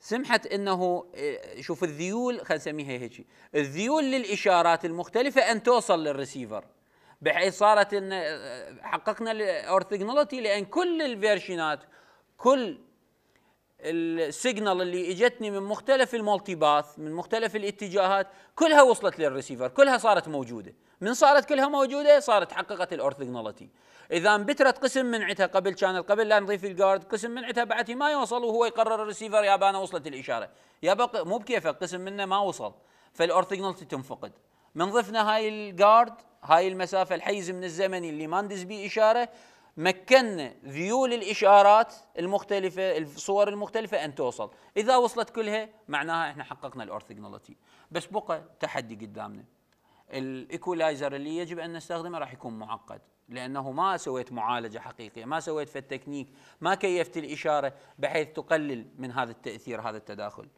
سمحت إنه آه، شوف الذيول خلينا نسميها هيك. الذيول للإشارات المختلفة أن توصل للريسيفر بحيث صارت إن آه، حققنا ال orthogonality لأن كل ال version ات كل ال signal اللي إجتني من مختلف ال multipath من مختلف الاتجاهات كلها وصلت للريسيفر كلها صارت موجودة. من صارت كلها موجودة صارت حققت ال orthogonality إذا انبترت قسم منعتها قبل كان قبل لا نضيف ال guard قسم منعتها بعد ما يوصل وهو يقرر الريسيفر يا أنا وصلت الإشارة. يا بق مو بكيفه قسم منه ما وصل. فال orthogonality تنفقد. من ضفنا هاي ال guard هاي المسافة الحيز من الزمني اللي ما ندز به إشارة مكنا ذيول الإشارات المختلفة الصور المختلفة أن توصل. إذا وصلت كلها معناها إحنا حققنا ال orthogonality بس بقى تحدي قدامنا. ال equalizer اللي يجب أن نستخدمه راح يكون معقد لأنه ما سويت معالجة حقيقية ما سويت في التكنيك ما كيفت الإشارة بحيث تقلل من هذا التأثير هذا التداخل.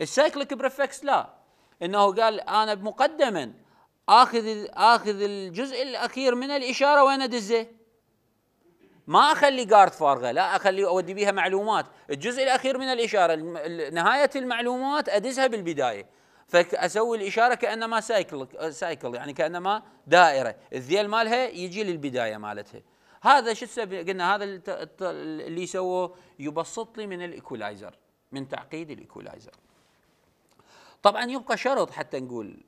ال cyclic prefix لا إنه قال أنا مقدما آخذ آخذ الجزء الأخير من الإشارة وين أدزه؟ ما أخلي guard فارغة لا أخلي أودي بيها معلومات الجزء الأخير من الإشارة نهاية المعلومات أدزها بالبداية. فأسوي الإشارة كأنما cycle cycle يعني كأنما دائرة. الذيل مالها يجي للبداية مالتها. هذا شو قلنا هذا اللي سووه يبسط لي من ال equalizer من تعقيد ال equalizer. طبعا يبقى شرط حتى نقول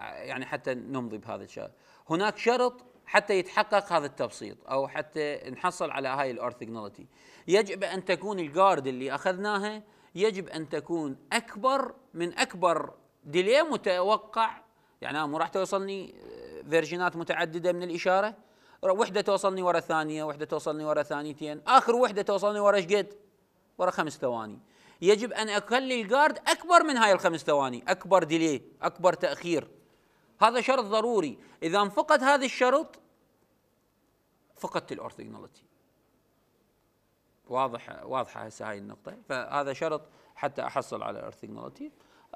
يعني حتى نمضي بهذا الشيء هناك شرط حتى يتحقق هذا التبسيط أو حتى نحصل على هاي ال orthogonality يجب أن تكون ال guard اللي أخذناها يجب أن تكون أكبر من أكبر delay متوقع. يعني أنا مو راح توصلني version ات متعددة من الإشارة. وحدة توصلني ورا ثانية وحدة توصلني ورا ثانيتين آخر وحدة توصلني ورا إيش قد؟ ورا خمس ثواني. يجب أن أخلي ال guard أكبر من هاي الخمس ثواني. أكبر delay أكبر تأخير. هذا شرط ضروري. إذا انفقد هذا الشرط فقدت ال orthogonality واضح واضحة هسه هاي النقطة. فهذا شرط حتى أحصل على ال orthogonality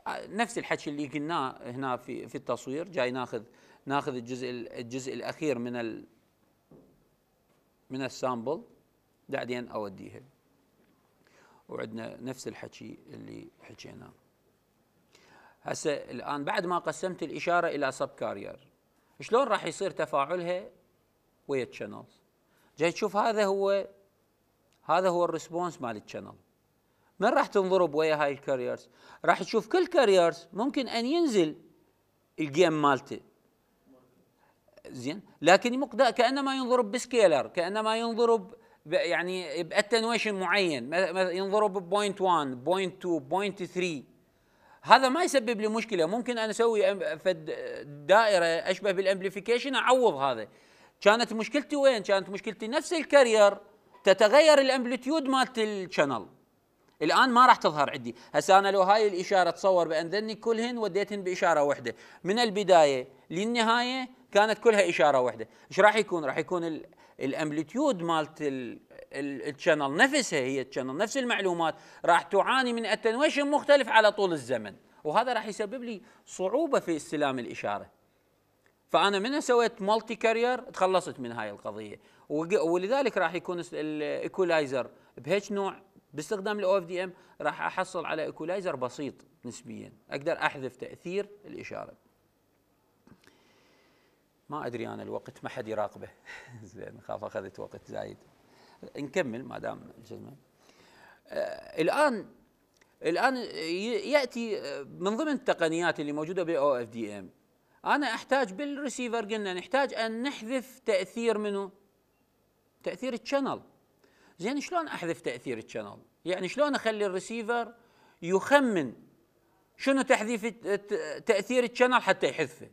نفس الحكي اللي قلناه هنا في في التصوير. جاي ناخذ ناخذ الجزء الجزء الأخير من ال من ال sample. بعدين أوديها. وعندنا نفس الحكي اللي حكيناه. هسه الآن بعد ما قسمت الإشارة إلى sub carrier شلون راح يصير تفاعلها ويا ال channels جاي تشوف هذا هو هذا هو ال response مال ال channel من راح تنضرب ويا هاي ال carriers راح تشوف كل carriers ممكن أن ينزل الجيم مالته زين؟ لكن كأنما ينضرب ب scalar كأنما ينضرب يعني ب attenuation معين. ينضرب point 1 point 2 point 3 هذا ما يسبب لي مشكلة. ممكن أنا أسوي فد دائرة أشبه بال amplification أعوض هذا. كانت مشكلتي وين؟ كانت مشكلتي نفس ال carrier تتغير ال amplitude مالت ال channel. الآن ما راح تظهر عندي. هسه أنا لو هاي الإشارة تصور بأن ذني كلهن وديتهن بإشارة واحدة من البداية للنهاية كانت كلها إشارة واحدة إيش راح يكون؟ راح يكون ال amplitude مالت ال channel نفسها هي ال channel نفس المعلومات راح تعاني من attenuation مختلف على طول الزمن. وهذا راح يسبب لي صعوبة في استلام الإشارة. فأنا من سويت multi carrier تخلصت من هاي القضية. ولذلك راح يكون ال equalizer بهيك نوع باستخدام ال OFDM راح أحصل على equalizer بسيط نسبيا. أقدر أحذف تأثير الإشارة. ما أدري أنا الوقت ما حد يراقبه. زين خاف أخذت وقت زايد. نكمل ما دام آه الآن الآن يأتي من ضمن التقنيات اللي موجودة بال OFDM أنا أحتاج بالريسيفر قلنا نحتاج أن نحذف تأثير منه. تأثير ال channel زين شلون أحذف تأثير ال channel يعني شلون أخلي الريسيفر يخمن شنو تحذيف تأثير ال channel حتى يحذفه؟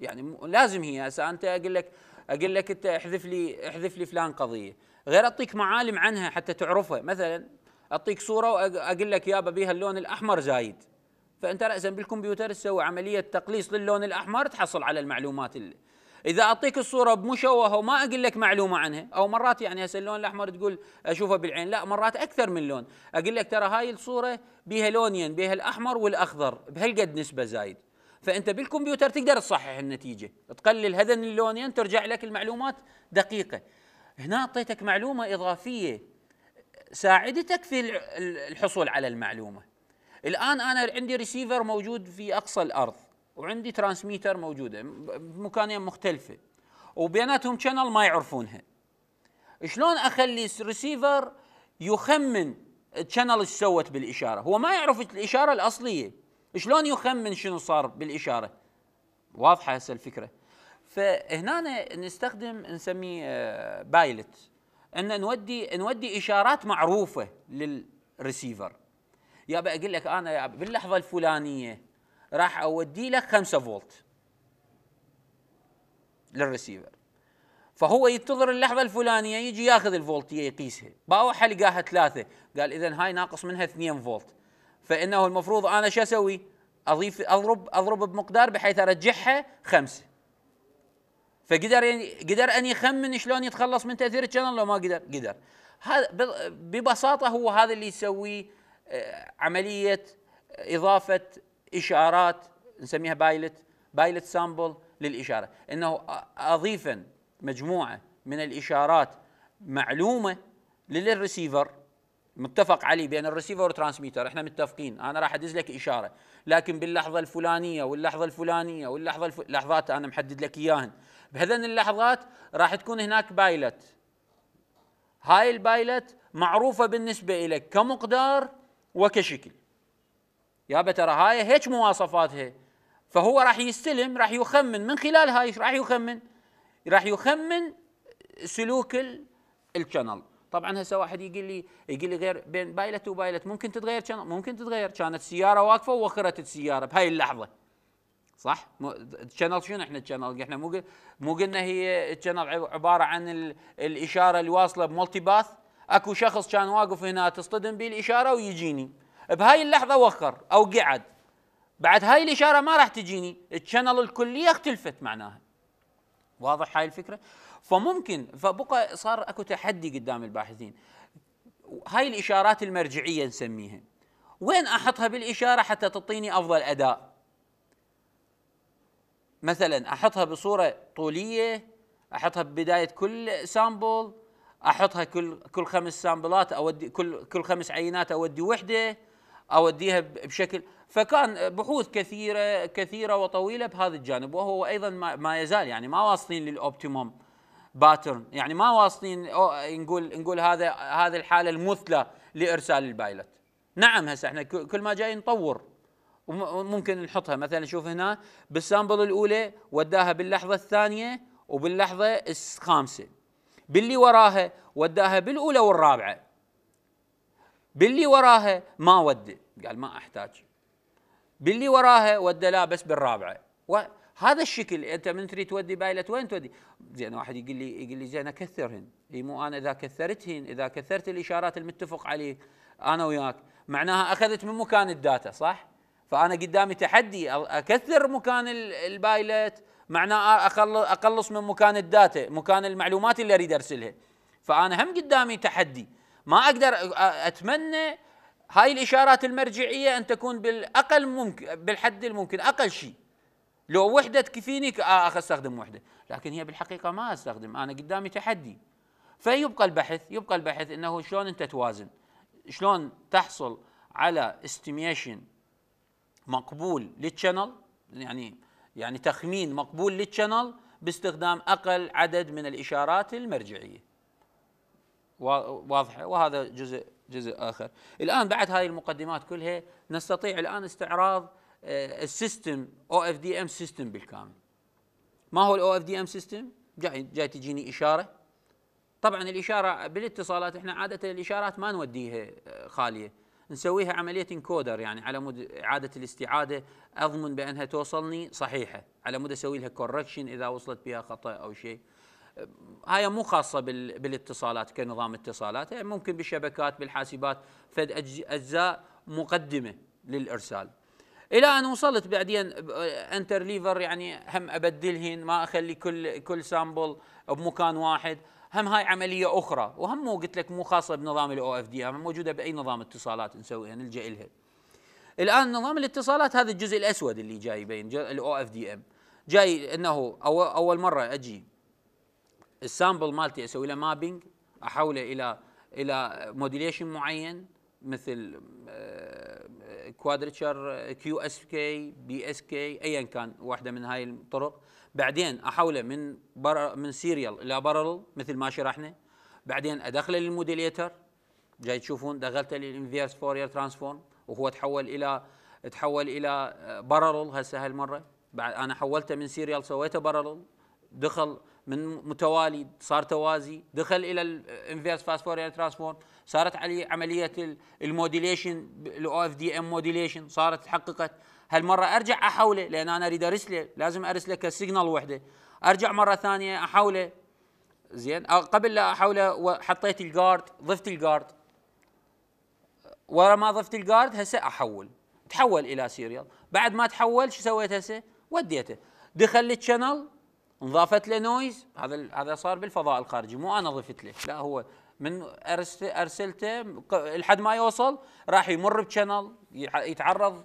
يعني لازم هي هسه أنت أقول لك أقول لك أنت احذف لي احذف لي فلان قضية. غير أعطيك معالم عنها حتى تعرفها. مثلا أعطيك صورة واقول لك يابا بيها اللون الأحمر زايد. فأنت راسا بالكمبيوتر تسوي عملية تقليص للون الأحمر تحصل على المعلومات اللي إذا أعطيك الصورة بمشوهة وما أقول لك معلومة عنها أو مرات يعني هسه اللون الأحمر تقول أشوفه بالعين لا مرات أكثر من لون. أقول لك ترى هاي الصورة بيها لونين بيها الأحمر والأخضر بهالقد نسبة زايد. فأنت بالكمبيوتر تقدر تصحح النتيجة. تقلل هذين اللونين ترجع لك المعلومات دقيقة. هنا أعطيتك معلومة إضافية ساعدتك في الحصول على المعلومة. الآن أنا عندي ريسيفر موجود في أقصى الأرض. وعندي transmitter موجودة بمكانين مختلفة. وبيناتهم channel ما يعرفونها. شلون أخلي الريسيفر يخمن ال channel إيش سوت بالإشارة؟ هو ما يعرف الإشارة الأصلية. شلون يخمن شنو صار بالإشارة؟ واضحة هسه الفكرة. فهنا نستخدم نسميه pilot إن نودي نودي إشارات معروفة للريسيفر يا أقول لك أنا باللحظة الفلانية. راح أودي لك 5 فولت للريسيفر. فهو ينتظر اللحظة الفلانية يجي ياخذ الفولتيه يقيسها باوع لقاها ثلاثة. قال اذا هاي ناقص منها 2 فولت. فإنه المفروض أنا شو أسوي؟ أضيف أضرب أضرب بمقدار بحيث أرجعها خمسة. فقدر يعني قدر أن يخمن شلون يتخلص من تأثير ال channel؟ لو ما قدر قدر. هذا ببساطة هو هذا اللي يسويه آه، عملية إضافة إشارات نسميها pilot pilot sample للإشارة. إنه اضيف مجموعة من الإشارات معلومة للريسيفر متفق عليه بين ال receiver وال transmitter. إحنا متفقين أنا راح أدز لك إشارة. لكن باللحظة الفلانية واللحظة الفلانية واللحظة الف... لحظات أنا محدد لك إياهن. بهذين اللحظات راح تكون هناك pilot. هاي ال pilot معروفة بالنسبة لك كمقدار وكشكل. يا ترى هاي هيك مواصفاتها فهو راح يستلم راح يخمن. من خلال هاي راح يخمن؟ راح يخمن سلوك ال channel طبعا هسه واحد يقول لي يقول لي غير بين pilot و pilot ممكن تتغير channel ممكن تتغير. كانت سياره واقفة ووخرت السيارة بهاي اللحظة. صح؟ ال channel شنو إحنا ال channel إحنا مو مو قلنا هي ال channel عبارة عن الإشارة اللي واصله ب multipath أكو شخص كان واقف هنا تصطدم به الإشارة ويجيني. بهاي اللحظة وخر أو قعد. بعد هاي الإشارة ما راح تجيني. ال channel الكلية اختلفت معناها. واضح هاي الفكرة؟ فممكن فبقى صار أكو تحدي قدام الباحثين. هاي الإشارات المرجعية نسميها. وين أحطها بالإشارة حتى تعطيني أفضل أداء؟ مثلا أحطها بصورة طولية أحطها ببداية كل sample أحطها كل كل خمس سامبلات أودي كل كل خمس عينات أودي وحدة. أوديها بشكل فكان بحوث كثيرة كثيرة وطويلة بهذا الجانب. وهو أيضا ما يزال يعني ما واصلين لل optimum pattern. يعني ما واصلين نقول نقول هذا هذه الحالة المثلى لإرسال ال pilot. نعم هسه إحنا كل ما جاي نطور وممكن نحطها. مثلا شوف هنا بال sample الأولى وداها باللحظة الثانية وباللحظة الخامسة. باللي وراها وداها بالأولى والرابعة. باللي وراها ما ودي. قال ما أحتاج. باللي وراها ودى لا بس بالرابعة. وهذا الشكل أنت من تريد تودي pilot وين تودي؟ زين واحد يقول لي يقول لي زين أكثرهن. اي مو أنا إذا كثرتهن إذا كثرت الإشارات المتفق عليه أنا وياك. معناها أخذت من مكان ال data صح؟ فأنا قدامي تحدي أكثر مكان ال pilot معناه أقلص من مكان ال data مكان المعلومات اللي أريد أرسلها. فأنا هم قدامي تحدي. ما أقدر أتمنى هاي الإشارات المرجعية أن تكون بالأقل ممكن بالحد الممكن أقل شيء. لو وحدة تكفيني اخذ أستخدم وحدة لكن هي بالحقيقة ما أستخدم أنا قدامي تحدي. فيبقى البحث يبقى البحث إنه شلون أنت توازن شلون تحصل على estimation مقبول لل channel يعني يعني تخمين مقبول لل channel باستخدام أقل عدد من الإشارات المرجعية. واضحه وهذا جزء جزء آخر. الآن بعد هذه المقدمات كلها نستطيع الآن استعراض آه، ال system OFDM system بالكامل. ما هو ال OFDM system؟ جاي جاي تجيني إشارة. طبعا الإشارة بالاتصالات إحنا عادة الإشارات ما نوديها آه، خالية. نسويها عملية encoder يعني على مود اعاده الاستعادة أضمن بأنها توصلني صحيحة. على مود أسوي لها correction إذا وصلت بها خطأ أو شيء. هاي مو خاصة بالاتصالات كنظام اتصالات. ممكن بالشبكات بالحاسبات. فد أجزاء مقدمة للإرسال. إلى أن وصلت بعدين interleaver يعني هم ابدلهن ما أخلي كل كل sample بمكان واحد. هم هاي عملية أخرى. وهم مو قلت لك مو خاصة بنظام ال OFD موجودة بأي نظام اتصالات نسويها نلجا لها الآن نظام الاتصالات هذا الجزء الأسود اللي جاي يبين ال OFDM جاي إنه أول مرة أجي ال sample مالتي أسوي له mapping أحوله إلى إلى modulation معين مثل كوادرتشر كيو اس كي بي اس كي ايا كان واحدة من هاي الطرق. بعدين أحوله من par من serial إلى parallel مثل ما شرحنا. بعدين أدخله لل modulator جاي تشوفون دخلته لل inverse Fourier transform وهو تحول إلى تحول إلى parallel هسه هالمرة. بعد أنا حولته من serial سويته parallel دخل من متوالي صار توازي دخل إلى ال inverse fast Fourier transform صارت عليه عملية ال modulation ال OFDM modulation صارت تحققت. هالمرة أرجع أحوله لأن أنا أريد ارسله لازم ارسله ك signal وحدة. أرجع مرة ثانية أحوله. زين قبل لا أحوله حطيت ال guard ضفت ال guard ورا ما ضفت الجارد هسه أحول. تحول إلى serial بعد ما تحول شو سويت هسه؟ وديته. دخل ال channel انضافت له noise هذا هذا صار بالفضاء الخارجي مو أنا ضفت له لا هو من أرسلته لحد ما يوصل راح يمر ب channel يتعرض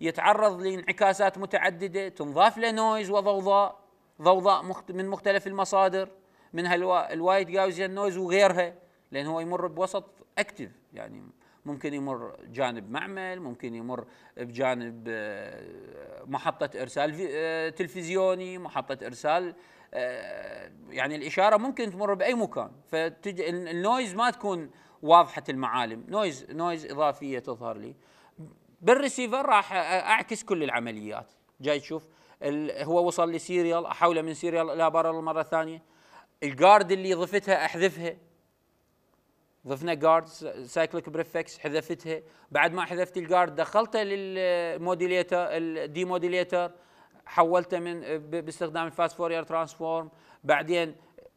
يتعرض لانعكاسات متعددة تنضاف له noise وضوضاء ضوضاء من مختلف المصادر منها ال white Gaussian noise وغيرها لأن هو يمر بوسط active يعني ممكن يمر جانب معمل ممكن يمر بجانب آه، محطة إرسال آه، تلفزيوني محطة إرسال آه، يعني الإشارة ممكن تمر بأي مكان. فتج ال noise ما تكون واضحة المعالم. noise noise إضافية تظهر لي. بالريسيفر راح أعكس كل العمليات. جاي تشوف هو وصل لي serial أحوله من serial إلى parallel مرة ثانية. ال guard اللي ضفتها أحذفها. ضفنا guard cyclic prefix حذفتها بعد ما حذفت ال guard دخلته لل modulator ال demodulator حولته من باستخدام ال fast Fourier transform بعدين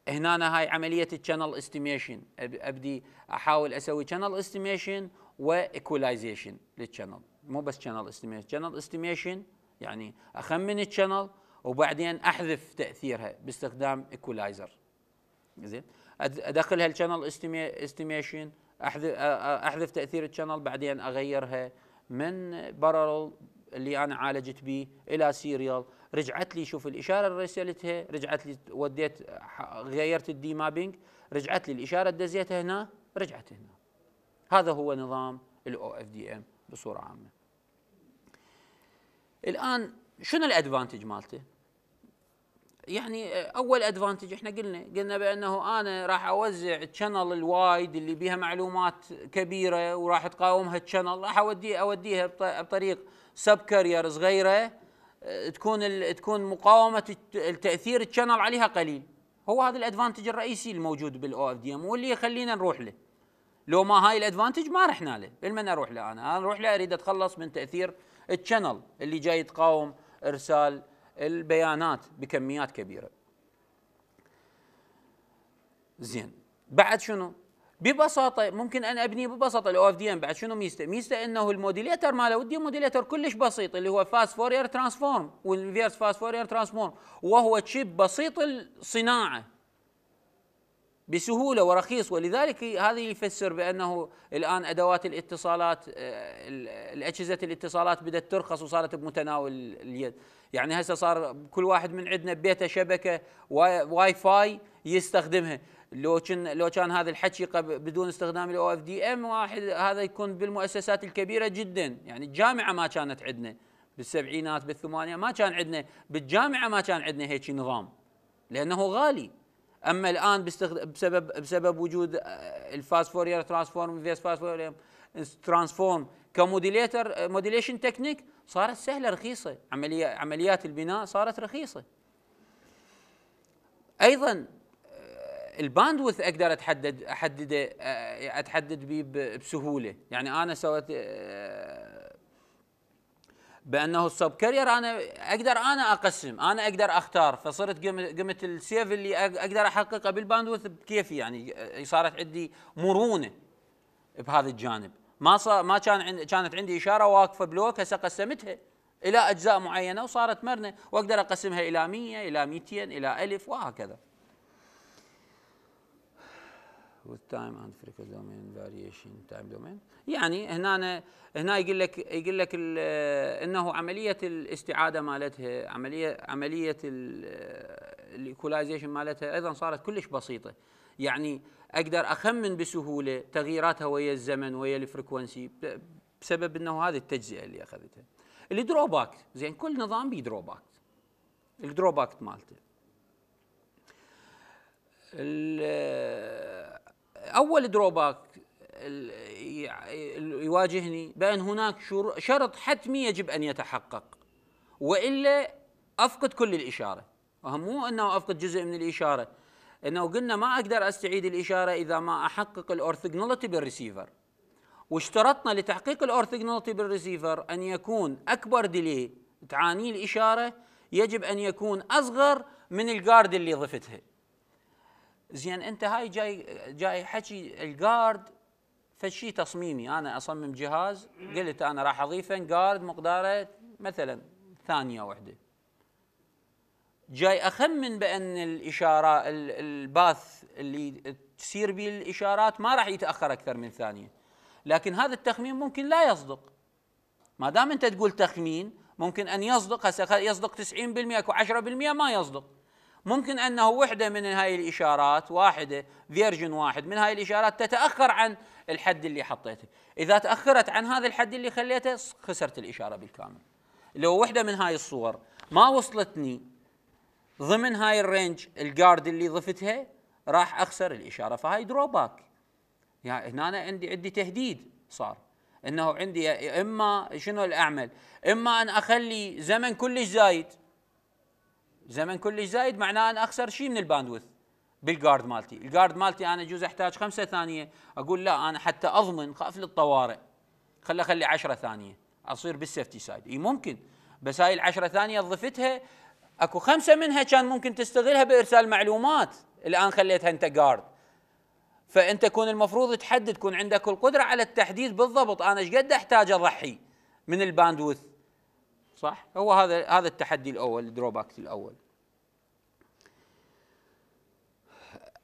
هنا هاي عملية ال channel estimation أبدي أحاول أسوي channel estimation و equalization لل channel مو بس channel estimation channel estimation يعني اخمن ال channel وبعدين أحذف تأثيرها باستخدام equalizer زين؟ ادخلها ال channel estimation احذف أحذف تأثير ال channel بعدين أغيرها من parallel اللي أنا عالجت به إلى serial رجعت لي شوف الإشارة اللي رسلتها رجعت لي وديت غيرت ال demapping رجعت لي الإشارة دزيتها هنا رجعت هنا. هذا هو نظام ال OFDM بصورة عامة. الآن شنو ال advantage مالته؟ يعني أول advantage إحنا قلنا قلنا بأنه أنا راح أوزع ال channel ال wide اللي بيها معلومات كبيرة وراح تقاومها ال channel راح أودي أوديها بطريق subcarrier صغيره تكون تكون مقاومة التأثير ال channel عليها قليل. هو هذا ال advantage الرئيسي الموجود بال OFDM واللي يخلينا نروح له. لو ما هاي ال advantage ما رحنا له. بالمن أروح له أنا؟ أنا أروح له أريد أتخلص من تأثير ال channel اللي جاي تقاوم إرسال البيانات بكميات كبيرة. زين. بعد شنو؟ ببساطة ممكن أن ابني ببساطة ال OFDM. بعد شنو ميزته؟ ميزته أنه ال modulator ماله و demodulator كلش بسيط اللي هو fast Fourier transform وال inverse fast Fourier transform وهو chip بسيط الصناعه بسهولة ورخيص. ولذلك هذا يفسر بأنه الآن أدوات الاتصالات آه، الأجهزة الاتصالات بدأت ترخص وصارت بمتناول اليد. يعني هسه صار كل واحد من عندنا ببيته شبكة واي فاي يستخدمها. لو كان لو كان هذا الحكي بدون استخدام ال OFDM واحد هذا يكون بالمؤسسات الكبيرة جدا. يعني الجامعة ما كانت عندنا. بالسبعينات بالثمانينات ما كان عندنا. بالجامعة ما كان عندنا هيك نظام لأنه غالي. أما الآن بسبب بسبب وجود ال fast Fourier transform inverse fast Fourier transform ك modulator modulation technique صارت سهلة رخيصة. عمليات البناء صارت رخيصة. أيضا ال bandwidth أقدر اتحدد أحدده أتحدد به بسهولة. يعني أنا سويت بأنه ال subcarrier أنا أقدر أنا أقسم أنا أقدر أختار. فصرت قمت ال save اللي أقدر أحققه بال bandwidth بكيفي. يعني صارت عندي مرونة بهذا الجانب. ما صار ما كان كانت عندي إشارة واقفة block هسه قسمتها إلى أجزاء معينة وصارت مرنة وأقدر أقسمها إلى 100 إلى 200 إلى 1000 وهكذا. With time and frequency domain variation time domain. يعني هنا هنا يقول لك يقول لك إنه عملية الاستعادة مالتها عمليه عملية ال equalization مالتها أيضا صارت كلش بسيطة. يعني أقدر أخمن بسهولة تغييراتها ويا الزمن ويا ال frequency بسبب إنه هذه التجزئة اللي أخذتها. ال drawback زين كل نظام بيه drawback ال drawback مالته. أول drawback يواجهني بأن هناك شرط حتمي يجب أن يتحقق. وإلا أفقد كل الإشارة. مو أنه أفقد جزء من الإشارة. إنه قلنا ما أقدر أستعيد الإشارة إذا ما أحقق ال orthogonality بال receiver واشترطنا لتحقيق ال orthogonality بال receiver أن يكون أكبر delay تعانيه الإشارة. يجب أن يكون أصغر من ال guard اللي ضفتها. زين أنت هاي جاي جاي حكي ال guard فشي تصميمي. أنا أصمم جهاز. قلت أنا راح أضيفه guard مقداره مثلا ثانية واحدة. جاي اخمن بأن الإشارة الباث اللي تسير به الإشارات ما راح يتأخر أكثر من ثانية. لكن هذا التخمين ممكن لا يصدق. ما دام أنت تقول تخمين ممكن أن يصدق. هسه يصدق 90% أكو 10% ما يصدق. ممكن أنه وحدة من هاي الإشارات واحدة فيرجن واحد من هاي الإشارات تتأخر عن الحد اللي حطيته. إذا تأخرت عن هذا الحد اللي خليته خسرت الإشارة بالكامل. لو وحدة من هاي الصور ما وصلتني ضمن هاي ال range ال guard اللي ضفتها راح أخسر الإشارة فهاي drawback يعني هنا أنا عندي عندي تهديد صار. إنه عندي إما شنو الأعمل؟ إما أن أخلي زمن كلش زايد. زمن كلش زايد معناه أن أخسر شيء من ال bandwidth بال guard مالتي. ال guard مالتي أنا يجوز أحتاج خمسة ثانية. أقول لا أنا حتى أضمن خاف للطوارئ. خلي اخلي 10 ثانية. أصير بال safety side إي ممكن. بس هاي العشرة ثانية ضفتها اكو خمسة منها كان ممكن تستغلها بإرسال معلومات. الآن خليتها أنت guard فأنت يكون المفروض تحدد تكون عندك القدرة على التحديد بالضبط. أنا إيش قد أحتاج اضحي من ال bandwidth؟ صح؟ هو هذا هذا التحدي الأول ال drawback الأول.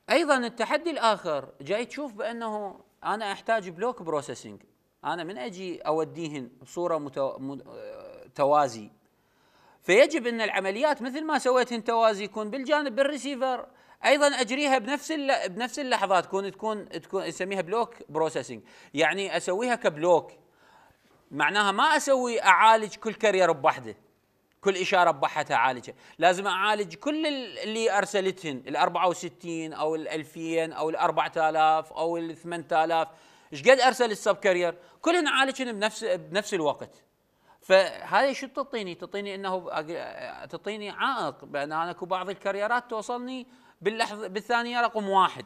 أيضا التحدي الآخر جاي تشوف بأنه أنا أحتاج block processing أنا من أجي أوديهن بصوره متو... توازي. فيجب أن العمليات مثل ما سويتهن توازي يكون بالجانب بالريسيفر أيضا أجريها بنفس بنفس اللحظات تكون تكون تكون نسميها block processing يعني أسويها ك block معناها ما أسوي أعالج كل carrier بوحده. كل إشارة بوحدها أعالجها. لازم أعالج كل اللي أرسلتهن. ال 64 أو ال 2000 أو ال 4000 أو ال 8000 إيش قد أرسل ال subcarrier كلهن اعالجهن بنفس بنفس الوقت. فهذه شو تعطيني؟ تعطيني إنه تعطيني عائق بأن أنا أكو بعض الكاريرات توصلني باللحظه بالثانية رقم واحد.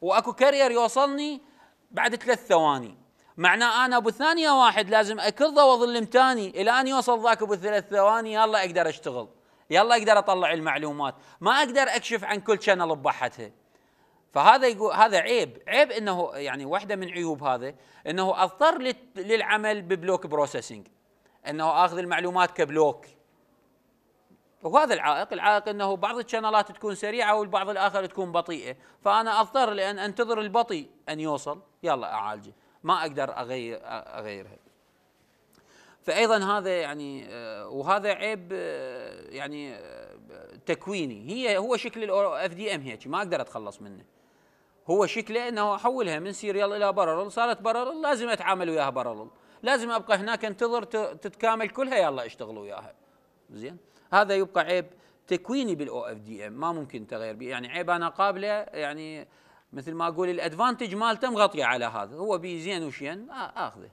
وأكو carrier يوصلني بعد ثلاث ثواني. معناه أنا أبو ثانية واحد لازم اكظه وأظل متاني إلى أن يوصل ذاك أبو ثلاث ثواني يلا أقدر أشتغل. يلا أقدر أطلع المعلومات. ما أقدر أكشف عن كل channel بوحدها فهذا يقول هذا عيب. عيب إنه يعني واحدة من عيوب هذا إنه أضطر للعمل ب block processing انه اخذ المعلومات ك block. وهذا العائق العائق انه بعض ال channelات تكون سريعة والبعض الآخر تكون بطيئة. فانا اضطر لأن انتظر البطيء ان يوصل. يلا اعالجه. ما أقدر اغير اغيرها. فايضا هذا يعني وهذا عيب يعني تكويني. هي هو شكل ال OFDM هيك ما أقدر أتخلص منه. هو شكله إنه أحولها من serial إلى parallel صارت parallel لازم أتعامل وياها parallel لازم أبقى هناك أنتظر تتكامل كلها. يلا اشتغلوا وياها. زين. هذا يبقى عيب تكويني بال OFDM ما ممكن تغير به يعني عيب أنا قابله يعني مثل ما أقول ال advantage مالته مغطيه على هذا. هو بي زين وشين آخذه.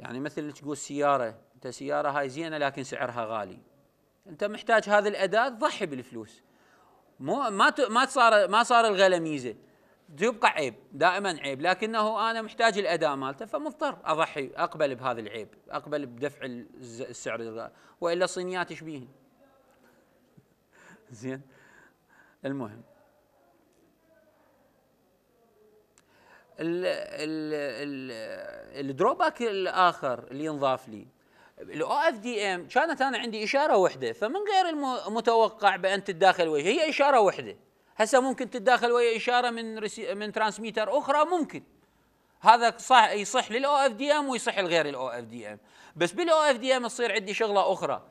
يعني مثل تقول سيارة. أنت سيارة هاي زينة لكن سعرها غالي. أنت محتاج هذه الأداة تضحي بالفلوس. مو ما ما صار ما صار الغلا ميزة. يبقى عيب دائما عيب لكنه أنا محتاج الأداء مالته فمضطر أضحي أقبل بهذا العيب أقبل بدفع السعر وإلا الصينيات إيش بيهن؟ زين. المهم. ال drawback الآخر اللي ينضاف لي ال OFDM كانت أنا عندي إشارة واحدة فمن غير المتوقع بأن تتداخل وجه هي إشارة واحدة هسه ممكن تتداخل ويا إشارة من من transmitter أخرى ممكن. هذا صح يصح للاو اف دي ام ويصح لغير الاو اف دي ام بس بالاو اف دي ام تصير عندي شغلة أخرى.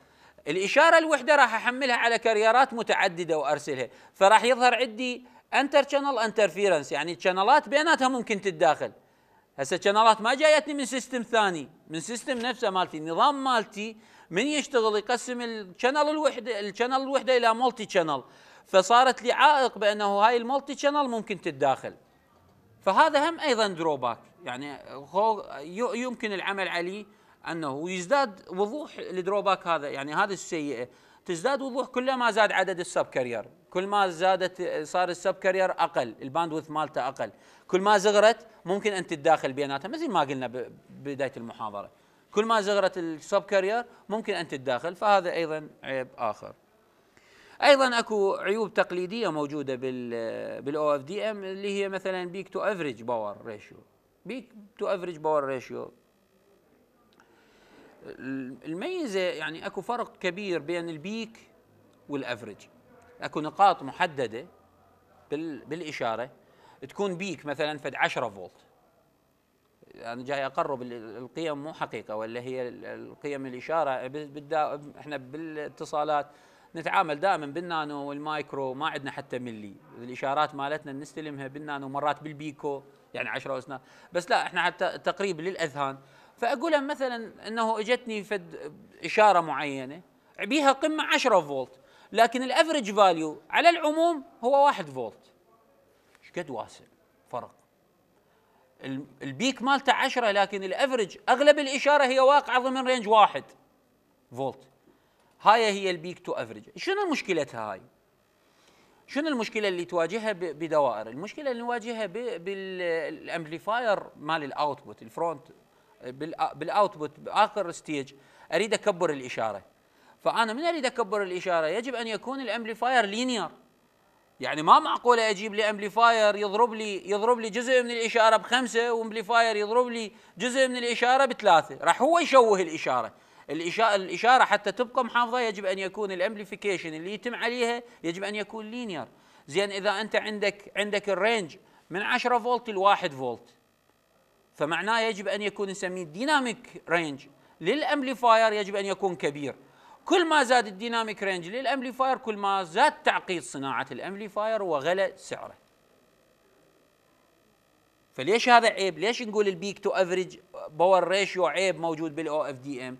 الإشارة الوحدة راح أحملها على carrierات متعددة وأرسلها. فراح يظهر عندي inter-channel interference يعني ال channelات بيناتها ممكن تتداخل. هسه ال channelات ما جايتني من system ثاني. من system نفسه مالتي النظام مالتي من يشتغل يقسم ال channel الوحده ال channel الوحدة إلى multi-channel فصارت لي عائق بأنه هاي ال multi-channel ممكن تتداخل. فهذا هم أيضا drawback يعني يمكن العمل عليه أنه يزداد وضوح ال drawback هذا. يعني هذه السيئه تزداد وضوح كلما زاد عدد ال subcarrier كل ما زادت صار ال subcarrier أقل ال bandwidth مالته أقل. كل ما زغرت ممكن أن تتداخل بيناتها مثل ما قلنا ببدايه المحاضرة. كل ما زغرت ال subcarrier ممكن أن تتداخل. فهذا أيضا عيب آخر. أيضا أكو عيوب تقليدية موجودة بال بال OFDM اللي هي مثلا peak to average power ratio. peak to average power ratio. الميزة يعني أكو فرق كبير بين ال peak وال average. أكو نقاط محددة بالإشارة. تكون peak مثلا فد 10 فولت. أنا يعني جاي أقرب القيم مو حقيقة ولا هي القيم الإشارة إحنا بالإتصالات. نتعامل دائما بال nano وال micro ما عندنا حتى ملي. الإشارات مالتنا نستلمها بالنانو مرات بال pico يعني 10 أس ناقص بس لا إحنا حتى تقريب للأذهان. فاقول مثلا إنه إجتني فد إشارة معينة بيها قمة 10 فولت. لكن ال average value على العموم هو 1 فولت. إيش قد واسع فرق. ال peak مالته 10 لكن ال average أغلب الإشارة هي واقعة ضمن range 1 فولت. هاي هي ال peak to average شنو مشكلتها هاي؟ شنو المشكلة اللي تواجهها بدوائر؟ المشكلة اللي نواجهها بال amplifier مال ال output ال front بال output بآخر stage أريد أكبر الإشارة. فأنا من أريد أكبر الإشارة؟ يجب أن يكون ال amplifier linear يعني ما معقولة أجيب لي amplifier يضرب لي يضرب لي جزء من الإشارة بخمسة و amplifier يضرب لي جزء من الإشارة بثلاثة. راح هو يشوه الإشارة. الإشارة حتى تبقى محافظة يجب أن يكون ال amplification اللي يتم عليها يجب أن يكون linear زين إذا أنت عندك عندك ال range من 10 فولت ل 1 فولت فمعناه يجب أن يكون نسميه dynamic range لل amplifier يجب أن يكون كبير. كل ما زاد ال dynamic range لل amplifier كل ما زاد تعقيد صناعة ال amplifier وغلى سعره. فليش هذا عيب؟ ليش نقول ال peak to average power ratio عيب موجود بال OFDM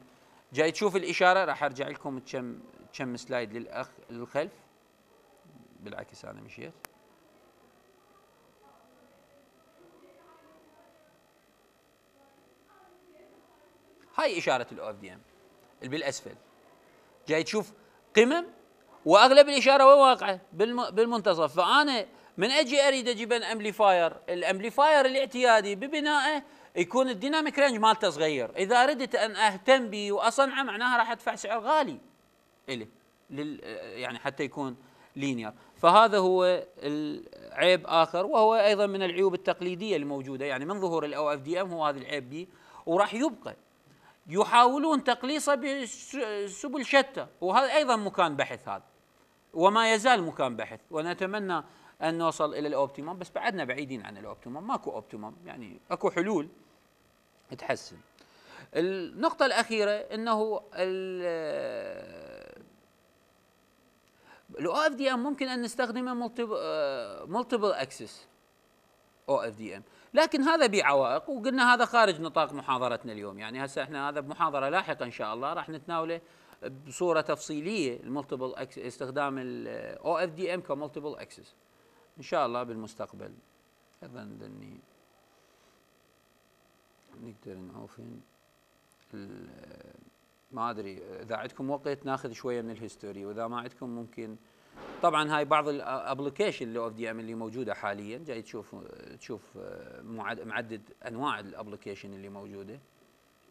جاي تشوف الإشارة راح أرجع لكم كم كم slide للأخ للخلف. بالعكس أنا مشيت. هاي إشارة ال OFDM اللي بالأسفل. جاي تشوف قمم وأغلب الإشارة وين واقعة؟ بالمنتصف. فأنا من أجي أريد أجيب amplifier ال amplifier الاعتيادي ببنائه يكون ال dynamic range مالته صغير. إذا أردت أن أهتم به وأصنعه معناها راح أدفع سعر غالي إلي لل يعني حتى يكون linear. فهذا هو العيب آخر وهو أيضا من العيوب التقليدية الموجودة. يعني من ظهور ال OFDM هو هذا العيب به وراح يبقى. يحاولون تقليصه بسبل شتى وهذا أيضا مكان بحث هذا وما يزال مكان بحث. ونتمنى أن نوصل إلى ال optimum بس بعدنا بعيدين عن ال optimum ماكو optimum يعني أكو حلول. تحسن. النقطة الأخيرة أنه ال OFDM ممكن أن نستخدمه multiple access OFDM لكن هذا بعوائق وقلنا هذا خارج نطاق محاضرتنا اليوم. يعني هسه إحنا هذا بمحاضرة لاحقة إن شاء الله راح نتناوله بصورة تفصيلية ال multiple استخدام ال OFDM ك multiple access إن شاء الله بالمستقبل. أظن إني نقدر نعوفن ما أدري إذا عندكم وقت ناخذ شوية من ال history وإذا ما عندكم ممكن. طبعا هاي بعض ال application اللي OFDM اللي موجودة حاليا جاي تشوف تشوف معدد أنواع ال application اللي موجودة.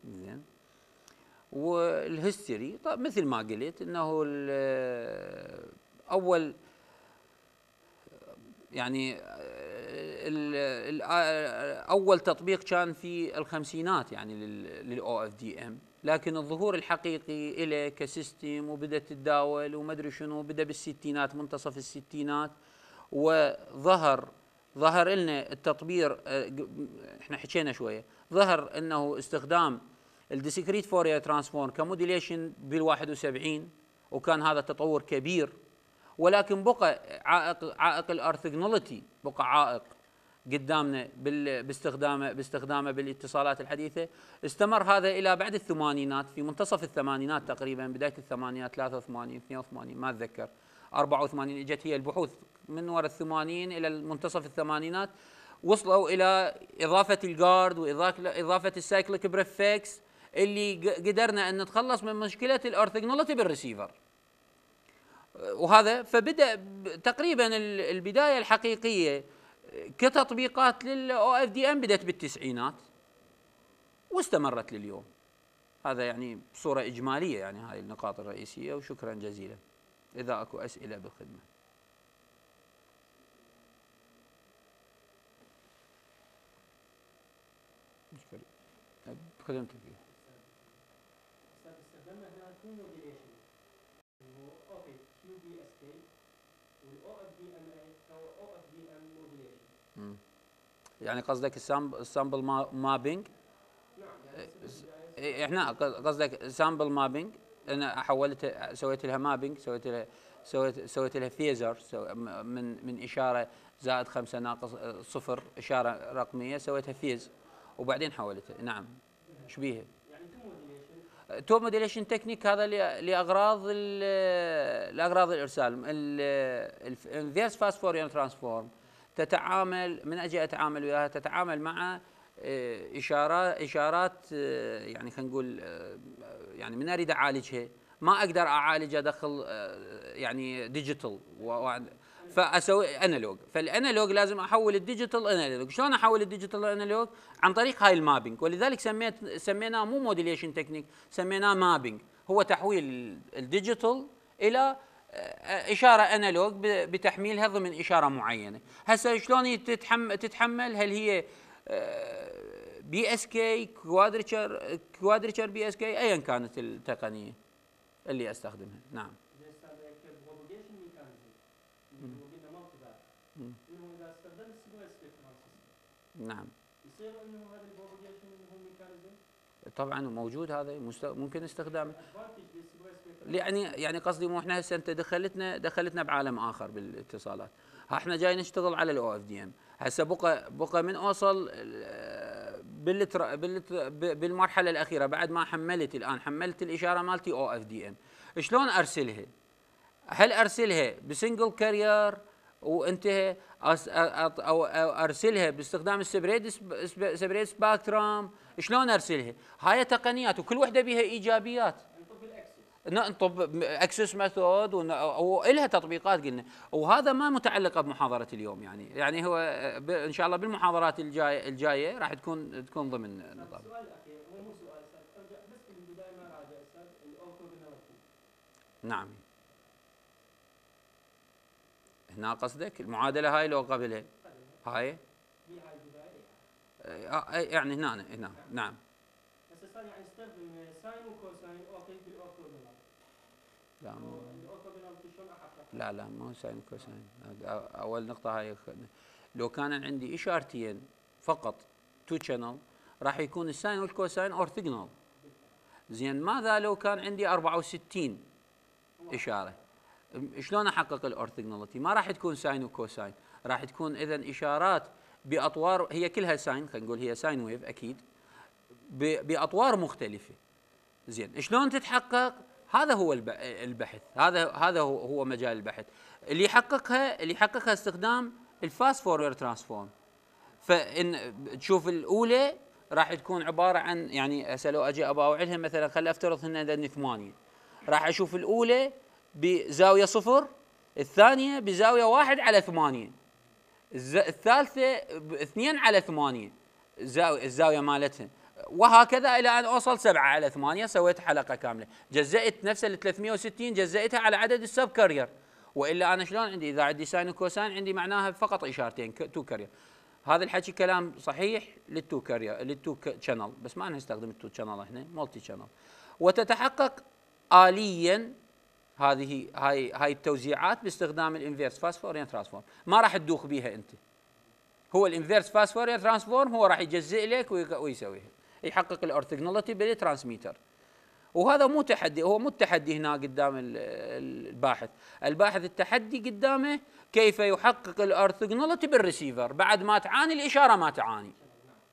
زين. وال history طيب مثل ما قلت إنه أول يعني أول تطبيق كان في الخمسينات يعني لل OFDM. لكن الظهور الحقيقي له ك system وبدا تتداول وما أدري شنو بدأ بالستينات منتصف الستينات. وظهر ظهر لنا التطبير إحنا حكينا شوية. ظهر إنه استخدام ال discrete Fourier transform ك modulation بال 71 وكان هذا تطور كبير. ولكن بقى عائق عائق ال orthogonality بقى عائق قدامنا باستخدامه باستخدامه بالإتصالات الحديثة. استمر هذا إلى بعد الثمانينات في منتصف الثمانينات تقريبا بداية الثمانينات 83 82 ما أتذكر. 84 إجت هي البحوث من وراء الثمانين إلى منتصف الثمانينات. وصلوا إلى إضافة ال guard واضافه ال cyclic prefix اللي قدرنا أن نتخلص من مشكلة ال orthogonality بال receiver. وهذا فبدأ تقريبا البداية الحقيقية. كتطبيقات لل OFDM بدأت بالتسعينات واستمرت لليوم. هذا يعني بصورة إجمالية يعني هاي النقاط الرئيسية وشكرا جزيلا. إذا أكو أسئلة بالخدمة. خدمتك فيه استخدمنا هنا تو موديليشن اللي هو أوكي كيو بي اس كي والاو اف دي ام اي أو أو اف دي ام موديليشن يعني قصدك السامبل مابينج؟ نعم إحنا قصدك سامبل مابينج؟ أنا حولت سويت لها مابينج سويت لها سويت سويت لها فيزر من من إشارة زائد خمسة ناقص صفر إشارة رقمية سويتها phase. وبعدين حولتها. نعم؟ يعني two modulation technique هذا لأغراض لأغراض الإرسال. ال inverse fast Fourier transform. تتعامل من أجي أتعامل وياها تتعامل مع آه، اشارات إشارات آه، يعني خلينا نقول آه، يعني من أريد أعالجها. ما أقدر اعالج ادخل يعني digital فأسوي analog فال analog لازم أحول ال digital analog شلون أحول ال digital analog عن طريق هاي ال mapping. ولذلك سميت سميناه مو modulation technique سميناه mapping. هو تحويل ال digital إلى إشارة analog بتحميلها ضمن إشارة معينة. هسه شلون تتحمل؟ هل هي بي إس كي كوادريتشر كوادريتشر بي إس كي؟ ايا كانت التقنية اللي أستخدمها. نعم. نعم. يصير انه هذا ال propagation هو mechanism طبعا موجود هذا ممكن استخدامه. يعني يعني قصدي مو إحنا هسه أنت دخلتنا دخلتنا بعالم آخر بالاتصالات. إحنا جاي نشتغل على ال OFDM هسه بقى بقى من أوصل بالتر... بالتر... بالمرحلة الأخيرة بعد ما حملت الآن حملت الإشارة مالتي OFDM شلون أرسلها؟ هل أرسلها ب single carrier وانتهى؟ أو أرسلها باستخدام ال spread spread spectrum؟ شلون أرسلها؟ هاي تقنيات وكل وحدة بها إيجابيات. نطب access method والها تطبيقات قلنا. وهذا ما متعلقة بمحاضرة اليوم يعني. يعني هو إن شاء الله بالمحاضرات الجايه الجاية راح تكون تكون ضمن نظام. السؤال الاخير هو مو سؤال؟ ارجع بس في البداية ما راجع أستاذ نعم. هنا قصدك؟ المعادلة هاي لو قبلها. هاي؟ آه، يعني هنا هنا. نعم. بس يعني sine لا مو. لا لا مو sine و cosine أول نقطة هاي لو كان عندي إشارتين فقط two channel راح يكون ال sine وال cosine orthogonal زين ماذا لو كان عندي 64 إشارة؟ شلون أحقق ال orthogonality ما راح تكون sine و cosine راح تكون اذا إشارات بأطوار هي كلها sine خلينا نقول هي sine wave أكيد بأطوار مختلفة. زين شلون تتحقق؟ هذا هو البحث هذا هذا هو مجال البحث. اللي يحققها اللي يحققها استخدام ال fast Fourier transform فإن تشوف الأولى راح تكون عبارة عن يعني هسه لو أجي اباوعلها مثلا خلي أفترض هن ثمانيه راح أشوف الأولى بزاوية صفر الثانية بزاوية واحد على ثمانية. الثالثة اثنين على ثمانية. الزاوية مالتها. وهكذا إلى أن أوصل سبعة على ثمانية سويت حلقة كاملة. جزأت نفس ال 360 جزأتها على عدد ال subcarrier. وإلا أنا شلون عندي؟ إذا عندي sine و cosine عندي معناها فقط إشارتين two carrier. هذا الحكي كلام صحيح لل two carrier لل two channel بس ما نستخدم ال two channel هنا multi channel وتتحقق آليا هذه هاي هاي التوزيعات باستخدام ال inverse fast Fourier transform ما راح تدوخ بها أنت. هو ال inverse fast Fourier transform هو راح يجزئ لك ويسويها. يحقق ال orthogonality بال transmitter. وهذا مو تحدي هو مو التحدي هنا قدام الباحث. الباحث التحدي قدامه كيف يحقق ال orthogonality بال receiver. بعد ما تعاني الإشارة ما تعاني.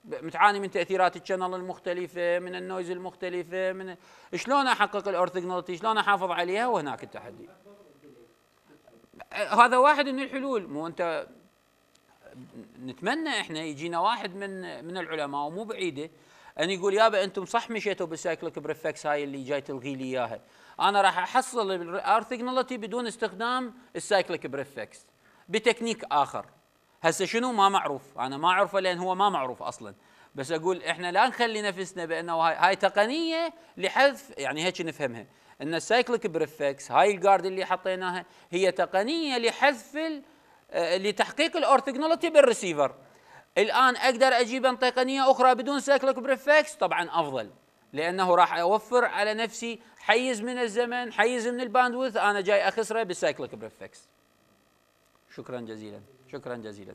متعاني من تأثيرات ال channel المختلفة من ال noise المختلفة من شلون أحقق ال orthogonality شلون أحافظ عليها؟ وهناك التحدي. هذا واحد من الحلول. مو أنت نتمنى إحنا يجينا واحد من من العلماء ومو بعيدة. أن يقول يابا أنتم صح مشيتوا بال cyclic prefix هاي اللي جاي تلغي لي إياها. أنا راح أحصل ال orthogonality بدون استخدام ال cyclic prefix ب technique آخر. هسه شنو؟ ما معروف. أنا ما أعرفه لأن هو ما معروف أصلا. بس أقول إحنا لا نخلي نفسنا بأنه هاي, هاي تقنية لحذف يعني هيك نفهمها. إن ال cyclic prefix هاي ال guard اللي حطيناها هي تقنية لحذف آه، لتحقيق ال orthogonality بال receiver الآن أقدر أجيب تقنيه أخرى بدون cyclic prefix؟ طبعا أفضل لأنه راح أوفر على نفسي حيز من الزمن حيز من ال bandwidth. أنا جاي أخسره بال cyclic prefix. شكرا جزيلا شكرا جزيلا.